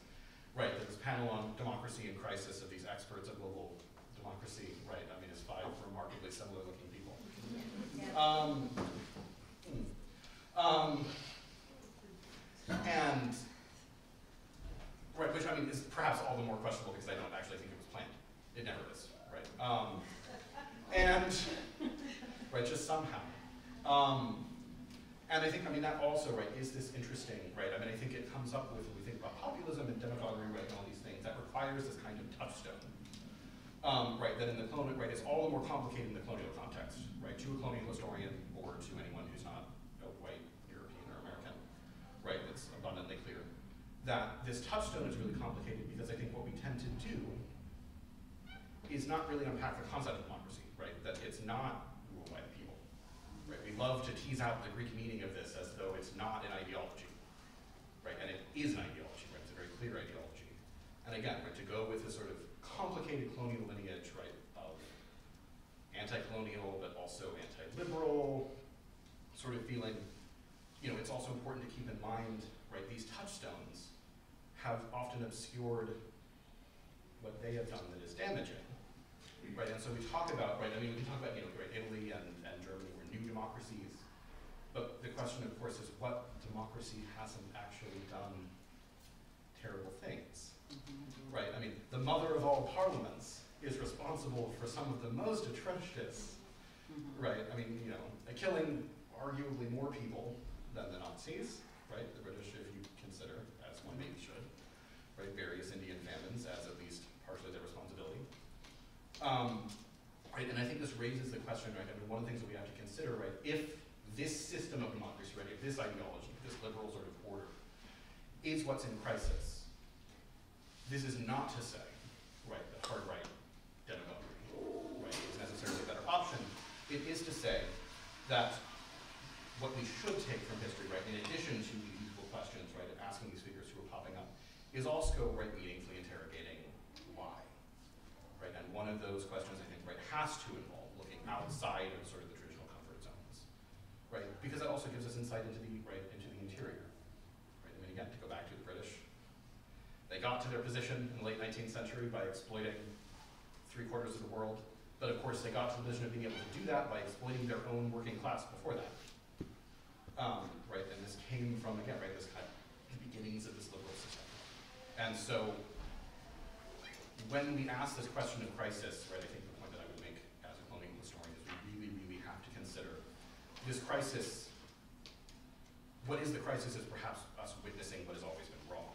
right, that this panel on democracy and crisis of these experts of global democracy, right, I mean, is five remarkably similar looking people. Um, um, and, right, which I mean is perhaps all the more questionable because I don't actually think it was planned. It never is, right? Um, and, right, just somehow. Um, and I think, I mean, that also, right, is this interesting, right? I mean, I think it comes up with, when we think about populism and demagoguery, right, and all these things, that requires this kind of touchstone. Um, right, that in the colonial, right, it's all the more complicated in the colonial context, right, to a colonial historian or to anyone who's not a white European or American, right, it's abundantly clear that this touchstone is really complicated because I think what we tend to do is not really unpack the concept of democracy, right, that it's not rule by the people, right, we love to tease out the Greek meaning of this as though it's not an ideology, right, and it is an ideology, right, it's a very clear ideology, and again, right, to go with this sort of complicated colonial lineage, right, of anti-colonial but also anti-liberal sort of feeling. You know, it's also important to keep in mind, right, these touchstones have often obscured what they have done that is damaging. Right, and so we talk about, right, I mean, we can talk about, you know, right, Italy and, and Germany were new democracies. But the question, of course, is what democracy hasn't actually done terrible things? Right, I mean, the mother of all parliaments is responsible for some of the most atrocious, right, I mean, you know, killing arguably more people than the Nazis, right, the British, if you consider, as one maybe should, right, various Indian famines as at least partially their responsibility. Um, right, and I think this raises the question, right, I mean, one of the things that we have to consider, right, if this system of democracy, right, if this ideology, this liberal sort of order, is what's in crisis, this is not to say, right, that hard right demagoguery, right, is necessarily a better option. It is to say that what we should take from history, right, in addition to the usual questions, right, of asking these figures who are popping up, is also, right, meaningfully interrogating why. Right, and one of those questions, I think, right, has to involve looking outside of sort of the traditional comfort zones. Right, because that also gives us insight into the, right, into the interior. Right, I mean, again, to go back to the British, they got to their position in the late 19th century by exploiting three quarters of the world. But of course, they got to the position of being able to do that by exploiting their own working class before that. Um, right, and this came from, again, right, this kind of the beginnings of this liberal system. And so, when we ask this question of crisis, right, I think the point that I would make as a colonial historian is we really, really have to consider this crisis. What is the crisis is perhaps us witnessing what is always been wrong,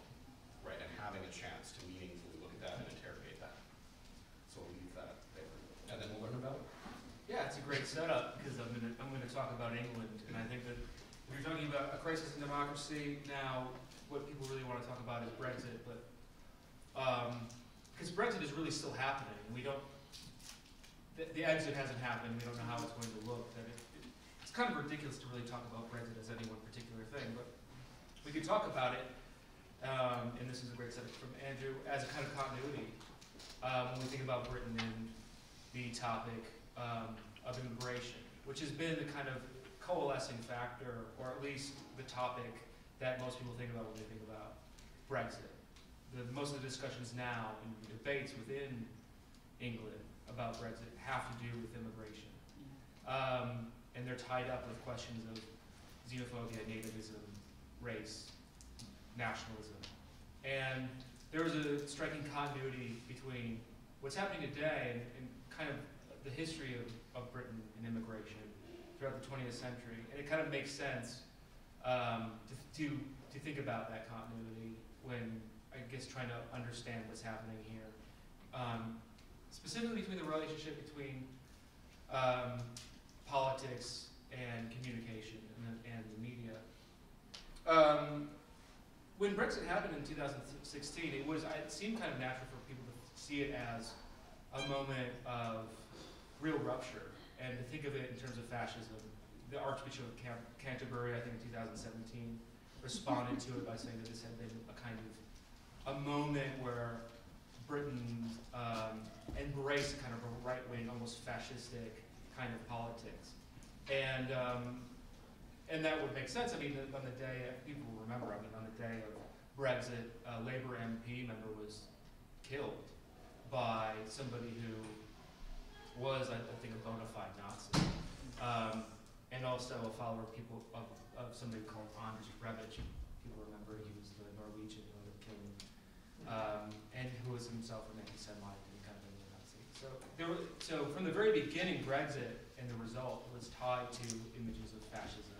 right, and having a chance to meaningfully look at that and interrogate that. So we'll leave that there, and then we'll learn about it. Yeah, it's a great setup because I'm gonna, I'm gonna talk about England, and I think that if you're talking about a crisis in democracy, now what people really want to talk about is Brexit, but because Brexit is really still happening, we don't, the, the exit hasn't happened, we don't know how it's going to look. That it, it- it's kind of ridiculous to really talk about Brexit as any one particular thing, but we could talk about it, um, and this is a great setup from Andrew, as a kind of continuity um, when we think about Britain and the topic um, of immigration, which has been the kind of coalescing factor, or at least the topic that most people think about when they think about Brexit. The, most of the discussions now and debates within England about Brexit have to do with immigration. Um, and they're tied up with questions of xenophobia, nativism, race, nationalism. And there was a striking continuity between what's happening today and, and kind of the history of, of Britain and immigration throughout the 20th century. And it kind of makes sense um, to, to, to think about that continuity when, I guess, trying to understand what's happening here. Um, specifically between the relationship between um, politics and communication and the, and the media. Um, when Brexit happened in 2016, it was it seemed kind of natural for people to see it as a moment of real rupture and to think of it in terms of fascism. The Archbishop of Can- Canterbury, I think in 2017, responded to it by saying that this had been a kind of a moment where Britain um, embraced kind of a right-wing, almost fascistic kind of politics, and um, and that would make sense. I mean, on the day people remember, I mean, on the day of Brexit, a Labour MP member was killed by somebody who was, I, I think, a bona fide Nazi, um, and also a follower of people of, of somebody called Anders Breivik. People remember he was the Norwegian who ended up killing, um, and who was himself an anti-Semite and kind of a Nazi. So there were, so from the very beginning, Brexit and the result was tied to images of fascism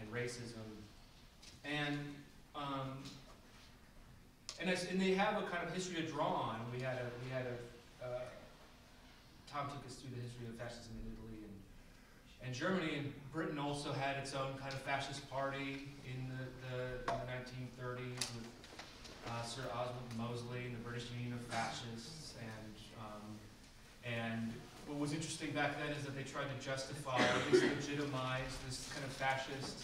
and racism, and um, and, as, and they have a kind of history to draw on. We had a we had a uh, Tom took us through the history of fascism in Italy and and Germany and Britain also had its own kind of fascist party in the, the, in the 1930s with uh, Sir Oswald Mosley and the British Union of Fascists and um, and what was interesting back then is that they tried to justify, at least legitimize this kind of fascist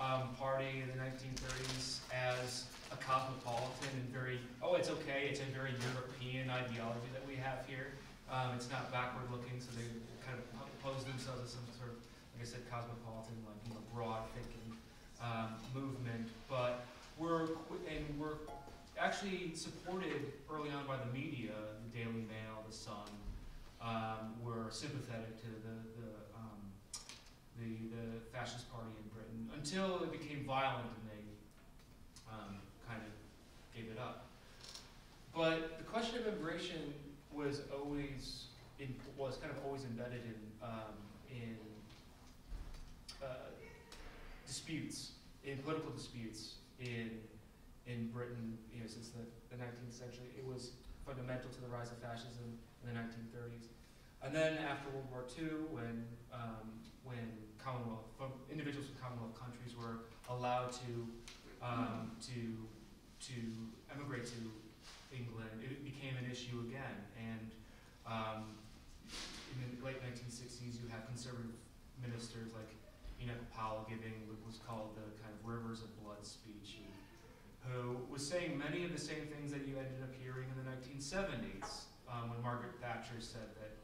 um, party in the 1930s as a cosmopolitan and very, oh, it's okay, it's a very European ideology that we have here. Um, it's not backward looking, so they kind of pose themselves as some sort of, like I said, cosmopolitan, like, know, broad thinking um, movement, but we're and we're actually supported early on by the media, the Daily Mail, the Sun. Um, were sympathetic to the the, um, the the fascist party in Britain until it became violent and they um, kind of gave it up. But the question of immigration was always in, was kind of always embedded in um, in uh, disputes, in political disputes in in Britain, you know, since the, the 19th century. It was fundamental to the rise of fascism in the 1930s. And then after World War II, when um, when Commonwealth individuals from Commonwealth countries were allowed to um, to to emigrate to England, it became an issue again. Um, in the late 1960s, you have conservative ministers like Enoch Powell giving what was called the kind of Rivers of Blood speech, who was saying many of the same things that you ended up hearing in the 1970s um, when Margaret Thatcher said that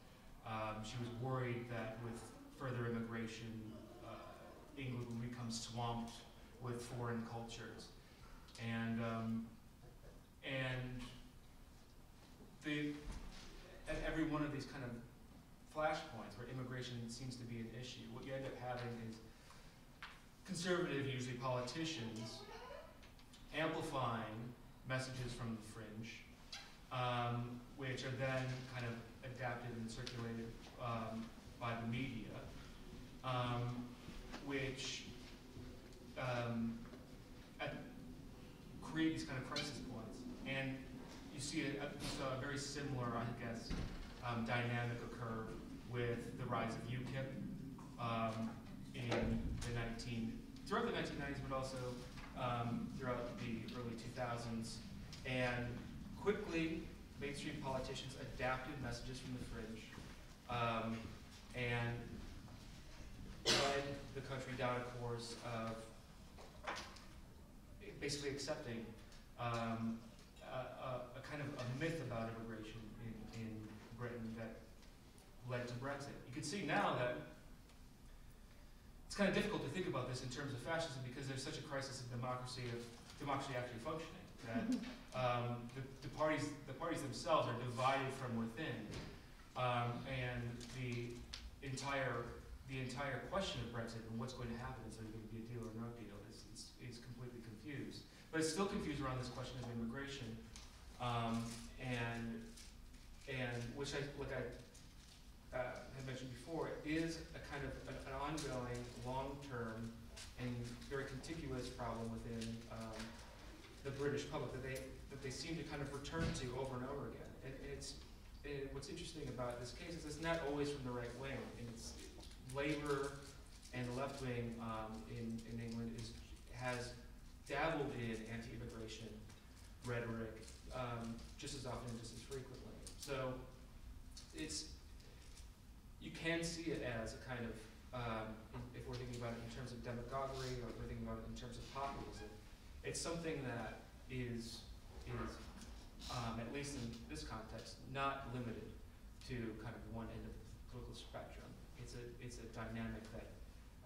um, she was worried that with further immigration, uh, England would become swamped with foreign cultures. And, um, and the, at every one of these kind of flashpoints where immigration seems to be an issue, what you end up having is conservative, usually politicians, amplifying messages from the fringe, um, which are then kind of adapted and circulated um, by the media, um, which um, at, create these kind of crisis points. And you see a, a, a very similar, I guess, um, dynamic occur with the rise of UKIP um, in the 19, throughout the 1990s, but also um, throughout the early 2000s. And quickly, mainstream politicians adapted messages from the fringe um, and led the country down a course of basically accepting um, a, a, kind of a myth about immigration in, in Britain that led to Brexit. You can see now that it's kind of difficult to think about this in terms of fascism because there's such a crisis of democracy of democracy actually functioning that um, the, the parties the parties themselves are divided from within, um, and the entire the entire question of Brexit and what's going to happen is going to be a deal or no deal is, is, is completely confused. But it's still confused around this question of immigration, um, and and which I like I uh, had mentioned before is a kind of an, an ongoing, long-term, and very contiguous problem within um, the British public that they that they seem to kind of return to over and over again. And, it's and what's interesting about this case is it's not always from the right wing, and it's Labour and the left wing um, in in England is has dabbled in anti-immigration rhetoric um, just as often and just as frequently. So it's you can see it as a kind of um, if we're thinking about it in terms of demagoguery or if we're thinking about it in terms of populism, it's something that is is um, at least in this context not limited to kind of one end of the political spectrum. It's a it's a dynamic that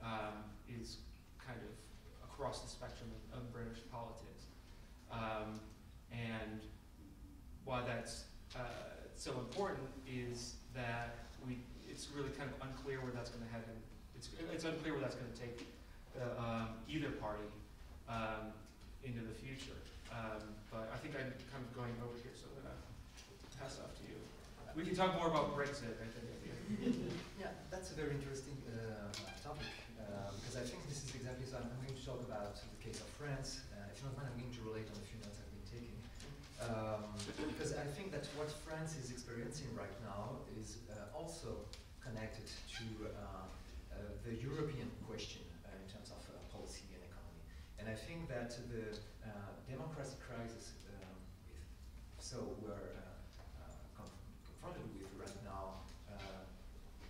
um, is kind of across the spectrum of, of British politics, um, and why that's uh, so important is that we it's really kind of unclear where that's going to head. And it's it's unclear where that's going to take uh, um, either party um, into the future. Um, but I think I'm kind of going over here, so I'm going to pass off to you. We can talk more about Brexit, I think. Yeah, that's a very interesting uh, topic because I think this is exactly so. I'm, going to talk about the case of France. Uh, if you don't mind, I'm going to relate on a few notes I've been taking um, because I think that what France is experiencing right now is uh, also connected to uh, uh, the European question uh, in terms of policy and economy. And I think that the democracy crisis, um, so we're confronted with right now,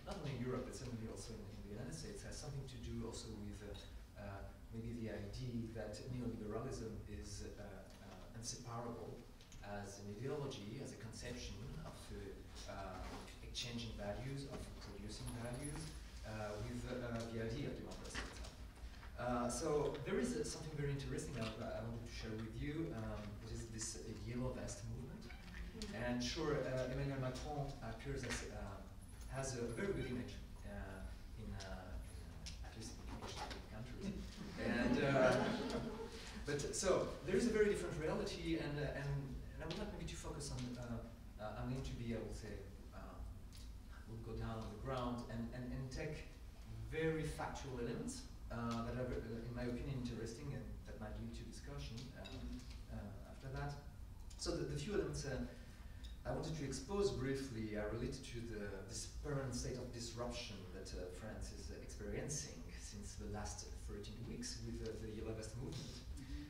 not only in Europe but certainly also in, in the United States, has something to do also with uh, uh, maybe the idea that neoliberalism is uh, uh, inseparable as an ideology, as a conception of exchanging values, of producing values, uh, with uh, the idea of democracy itself. Uh, so there is uh, something very interesting I, I wanted to share with you, um, which is this uh, yellow vest movement. And sure, uh, Emmanuel Macron appears as, uh, has a very good image uh, in, uh, in uh, at least in English-speaking countries. and uh, but so there is a very different reality, and uh, and, and I would like maybe to focus on. Uh, uh, I'm going to be, I would say, uh, we'll go down on the ground and, and, and take very factual elements uh, that are, uh, in my opinion, interesting and that might lead to discussion uh, after that. So the, the few elements uh, I wanted to expose briefly are related to the, this state of disruption that uh, France is uh, experiencing since the last 13 weeks with uh, the Yellow Vest movement.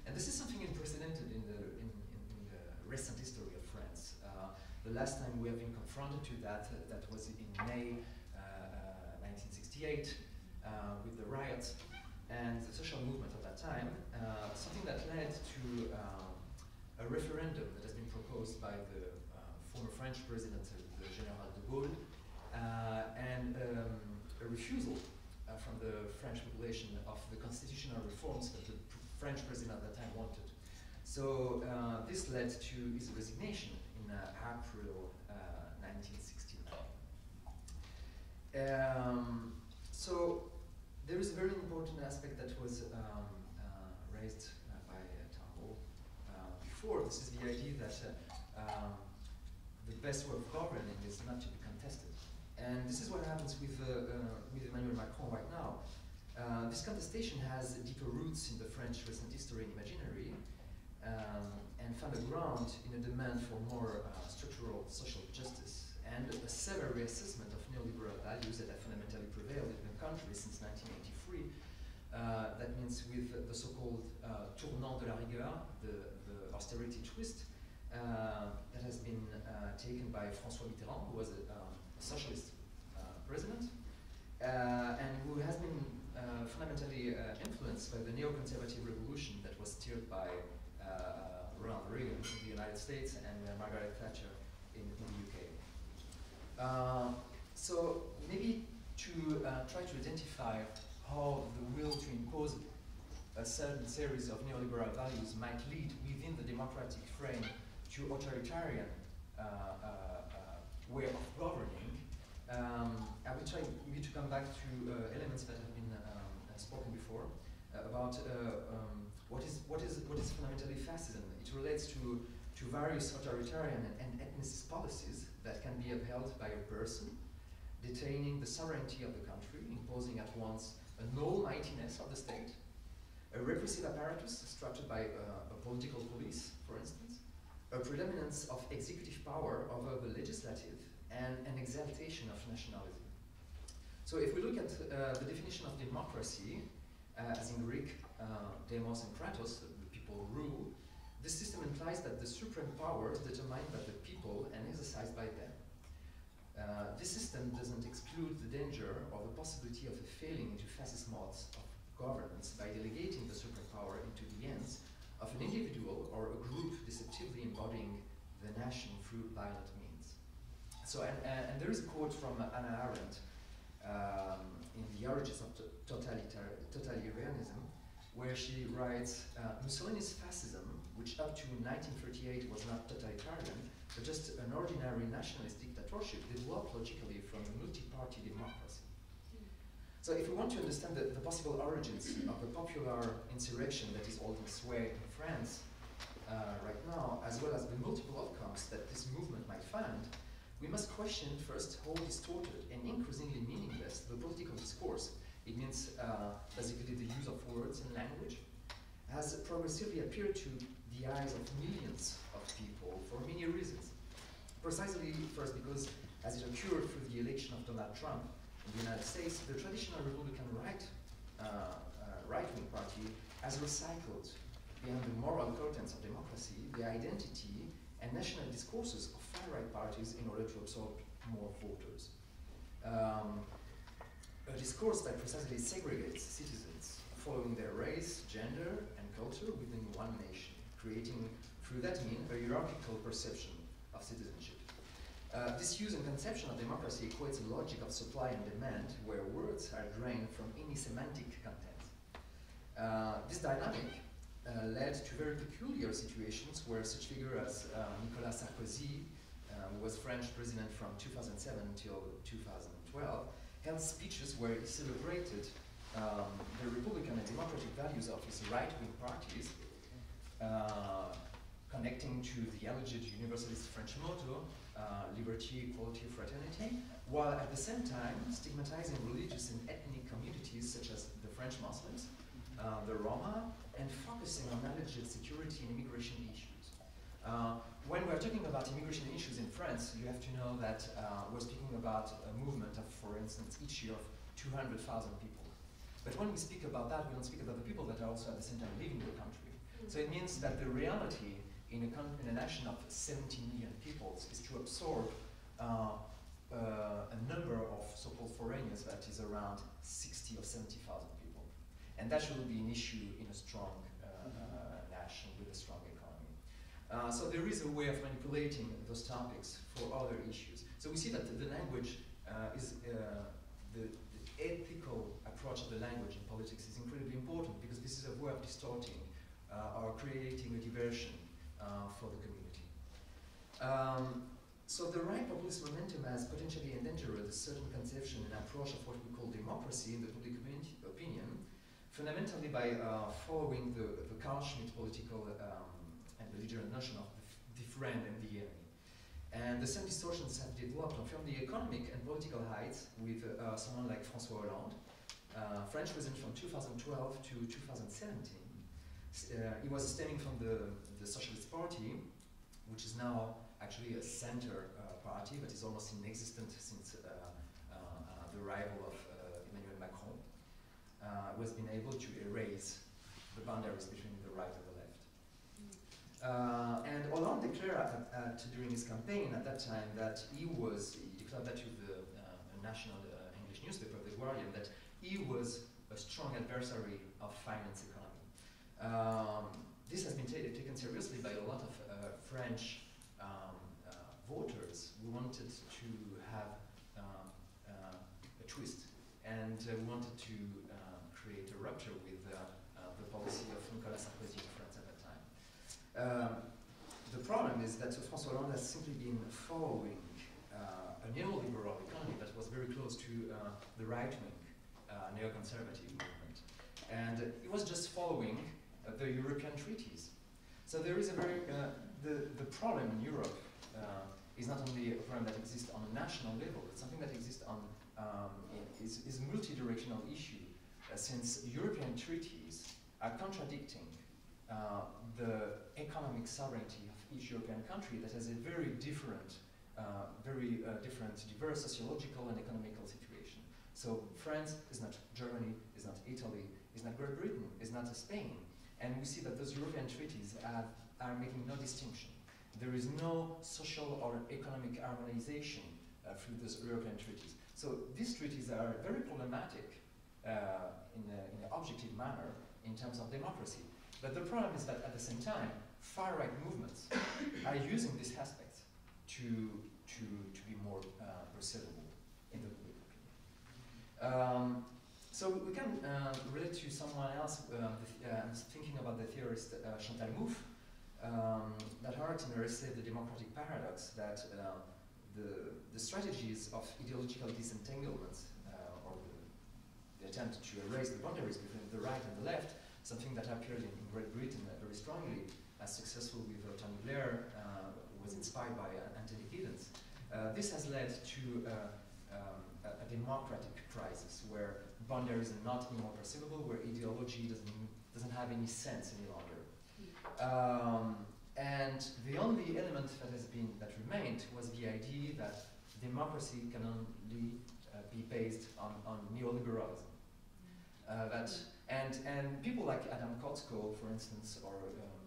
And this is something unprecedented in the, in, in, the recent history of France. Uh, the last time we have been confronted to that, uh, that was in May uh, uh, 1968 uh, with the riots and the social movement of that time, uh, something that led to a referendum that has been proposed by the uh, former French president, uh, the General de Gaulle, uh, and um, a refusal uh, from the French population of the constitutional reforms that the French president at that time wanted. So uh, this led to his resignation in uh, April uh, 1969. Um, so there is a very important aspect that was um, uh, raised uh, by uh, Tambo uh, before. This is the idea that uh, um, the best way of governing is not to be contested. And this is what happens with, uh, uh, with Emmanuel Macron right now. Uh, this contestation has deeper roots in the French recent history and imaginary, um, and found a ground in a demand for more uh, structural social justice and a severe reassessment of neoliberal values that have fundamentally prevailed in the country since 1983. Uh, that means with the so-called uh, tournant de la rigueur, the, the austerity twist, uh, that has been taken by François Mitterrand, who was a, um, socialist president, and who has been uh, fundamentally uh, influenced by the neoconservative revolution that was steered by uh, Ronald Reagan in the United States and uh, Margaret Thatcher in, in the UK. Uh, so maybe to uh, try to identify how the will to impose a certain series of neoliberal values might lead within the democratic frame to authoritarian way of governing, um, I will try maybe to come back to uh, elements that have been um, spoken before uh, about uh, um, what is what is what is fundamentally fascism. It relates to to various authoritarian and ethnicist policies that can be upheld by a person, detaining the sovereignty of the country, imposing at once an almightiness of the state, a repressive apparatus structured by uh, a political police, for instance, a predominance of executive power over the legislative, and an exaltation of nationalism. So if we look at uh, the definition of democracy, uh, as in Greek, uh, demos and kratos, the the people rule, this system implies that the supreme power is determined by the people and exercised by them. Uh, this system doesn't exclude the danger or the possibility of a failing into fascist modes of governance by delegating the supreme power into the hands of an individual or a group deceptively embodying the nation through violent means. So, and, and, and there is a quote from Hannah Arendt um, in The Origins of Totalitarianism, where she writes uh, Mussolini's fascism, which up to 1938 was not totalitarian, but just an ordinary nationalist dictatorship, developed logically from a multi party democracy. So, if we want to understand the, the possible origins of the popular insurrection that is holding sway in France uh, right now, as well as the multiple outcomes that this movement might find, we must question first how distorted and increasingly meaningless the political discourse, it means uh, basically the use of words and language, has progressively appeared to the eyes of millions of people for many reasons. Precisely, first, because as it occurred through the election of Donald Trump in the United States, the traditional Republican right, uh, uh, right-wing party has recycled behind the moral curtains of democracy the identity and national discourses of far-right parties in order to absorb more voters. Um, a discourse that precisely segregates citizens following their race, gender, and culture within one nation, creating through that mean a hierarchical perception of citizenship. Uh, this use and conception of democracy equates a logic of supply and demand where words are drained from any semantic content. Uh, this dynamic uh, led to very peculiar situations where such figure as uh, Nicolas Sarkozy, who was French president from 2007 until 2012, held speeches where he celebrated um, the Republican and democratic values of his right-wing parties, uh, connecting to the alleged universalist French motto, uh, liberty, equality, fraternity, while at the same time stigmatizing religious and ethnic communities such as the French Muslims, uh, the Roma, and focusing on alleged security and immigration issues. Uh, when we're talking about immigration issues in France, you have to know that uh, we're speaking about a movement of, for instance, each year of 200,000 people. But when we speak about that, we don't speak about the people that are also at the same time living in the country. So it means that the reality in a, in a nation of 70 million peoples is to absorb uh, uh, a number of so-called foreigners that is around 60 or 70,000 people. And that should be an issue in a strong uh, nation with a strong economy. Uh, so there is a way of manipulating those topics for other issues. So we see that the, language uh, is, the, the ethical approach of the language in politics is incredibly important because this is a way of distorting or creating a diversion for the community. Um, so the right populist momentum has potentially endangered a certain conception and approach of what we call democracy in the public opinion, fundamentally by uh, following the, the Carl Schmitt political um, and belligerent notion of the, friend and the enemy. And the same distortions have developed from the economic and political heights with uh, someone like François Hollande, uh, French president from 2012 to 2017. Uh, he was stemming from the, the Socialist Party, which is now actually a center uh, party, but is almost inexistent since uh, uh, the arrival of who has been able to erase the boundaries between the right and the left. Uh, and Hollande declared at, at, during his campaign at that time that he was, he declared that to the uh, national uh, English newspaper, The Guardian, that he was a strong adversary of finance economy. Um, this has been taken seriously by a lot of uh, French um, uh, voters who wanted to have um, uh, a twist and uh, wanted to uh, rupture with uh, the policy of Nicolas Sarkozy in France at that time. Um, the problem is that François Hollande has simply been following a neoliberal economy that was very close to the right-wing neoconservative movement. And he was just following uh, the European treaties. So there is a very, uh, the, the problem in Europe uh, is not only a problem that exists on a national level, it's something that exists on, um, is, is multi-directional issue since European treaties are contradicting uh, the economic sovereignty of each European country that has a very different, uh, very uh, different, diverse sociological and economical situation. So France is not Germany, is not Italy, is not Great Britain, is not Spain. And we see that those European treaties have, are making no distinction. There is no social or economic harmonization uh, through those European treaties. So these treaties are very problematic uh, in, an objective manner in terms of democracy. But the problem is that at the same time, far-right movements are using these aspects to, to, to be more uh, perceivable in the public opinion. Um, so we can uh, relate to someone else. Uh, uh, I'm thinking about the theorist uh, Chantal Mouffe, um, that in her essay The Democratic Paradox that uh, the, the strategies of ideological disentanglements uh, or the, the, attempt to erase the boundaries between the right and the left, something that appeared in, in Great Britain very strongly, as successful with Tony Blair, was inspired by Anthony Giddens. this has led to um, a, a democratic crisis where boundaries are not anymore perceivable, where ideology doesn't, doesn't have any sense any longer. Um, and the only element that has been, that remained was the idea that democracy can only uh, be based on, on neoliberalism. Uh, that, and, and people like Adam Kotsko, for instance, or um,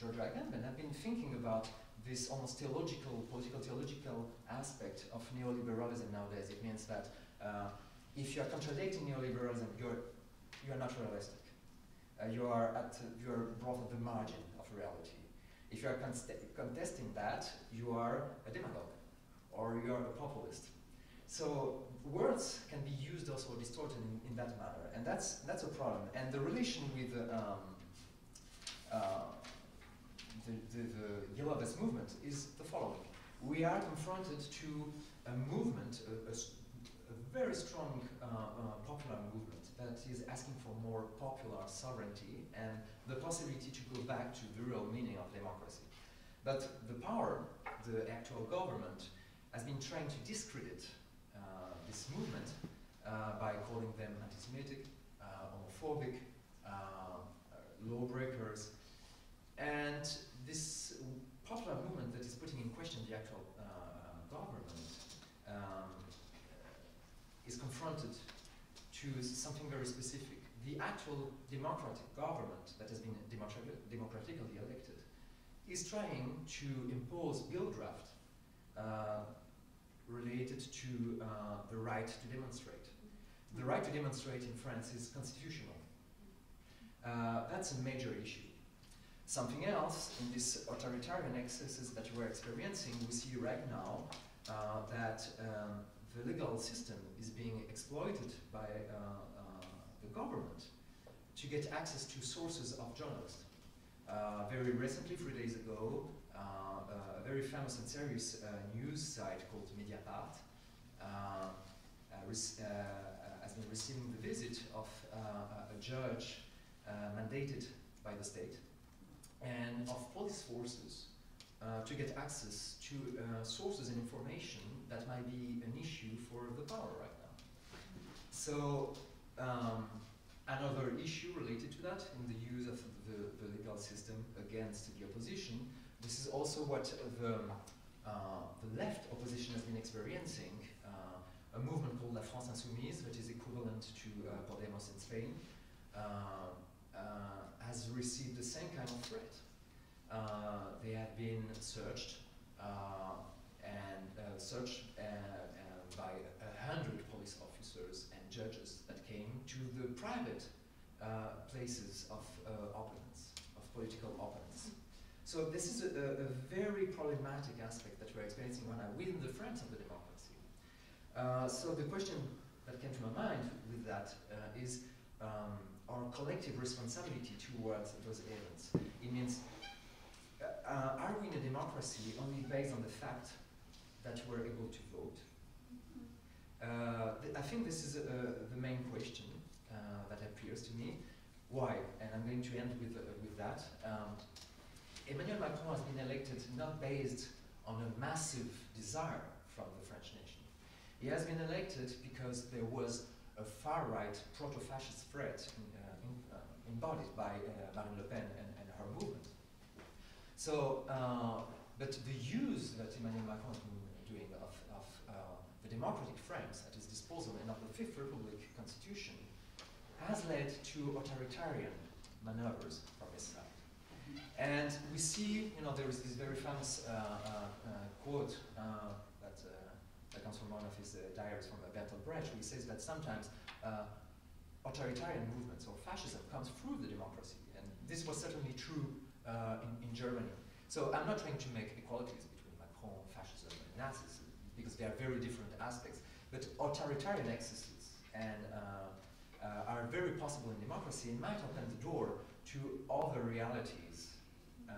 George Agamben have been thinking about this almost theological, political theological aspect of neoliberalism nowadays. It means that uh, if you are contradicting neoliberalism, you're, you're not realistic. Uh, you, are at, you are brought at the margin of reality. If you are contesting that, you are a demagogue or you are a populist. So words can be used also distorted in, in that manner, and that's that's a problem. And the relation with um, uh, the, the, the movement is the following: we are confronted to a movement, a very strong uh, uh, popular movement that is asking for more popular sovereignty and the possibility to go back to the real meaning of democracy. But the power, the actual government, has been trying to discredit uh, this movement by calling them anti-Semitic, uh, homophobic, uh, uh, lawbreakers, and this popular movement that is putting in question the actual uh, government um, is confronted to something very specific. The actual democratic government that has been democrati- democratically elected is trying to impose bill draft uh, related to uh, the right to demonstrate. The right to demonstrate in France is constitutional. Uh, that's a major issue. Something else in these authoritarian excesses that we're experiencing, we see right now uh, that um, the legal system is being exploited by uh, uh, the government to get access to sources of journalists. Uh, very recently, three days ago, uh, uh, a very famous and serious uh, news site called Mediapart receiving the visit of uh, a judge uh, mandated by the state and of police forces uh, to get access to uh, sources and information that might be an issue for the power right now. So um, another issue related to that in the use of the, the legal system against the opposition, this is also what the, uh, the left opposition has been experiencing, uh, a movement called La France Insoumise, is equivalent to uh, Podemos in Spain, uh, uh, has received the same kind of threat. Uh, they have been searched uh, and uh, searched uh, uh, by a hundred police officers and judges that came to the private uh, places of uh, opponents, of political opponents. So this is a, a, very problematic aspect that we're experiencing right now within the frames of the democracy. Uh, so the question that came to my mind with that uh, is um, our collective responsibility towards those events. It means, uh, uh, are we in a democracy only based on the fact that we're able to vote? Uh, th- I think this is uh, the main question uh, that appears to me. Why? And I'm going to end with, uh, with that. Um, Emmanuel Macron has been elected not based on a massive desire from the French nation. He has been elected because there was a far-right proto-fascist threat in, embodied by uh, Marine Le Pen and, and her movement. So, uh, but the use that Emmanuel Macron has been doing of, of uh, the democratic frames at his disposal and of the Fifth Republic constitution has led to authoritarian maneuvers from his side. And we see, you know, there is this very famous uh, uh, quote uh, that, that comes from one of his diaries from Bertolt Brecht, where he says that sometimes authoritarian movements or fascism comes through the democracy. And this was certainly true uh, in, in Germany. So I'm not trying to make equalities between Macron, fascism, and Nazism, because they are very different aspects. But authoritarian excesses and uh, uh, are very possible in democracy and might open the door to other realities uh,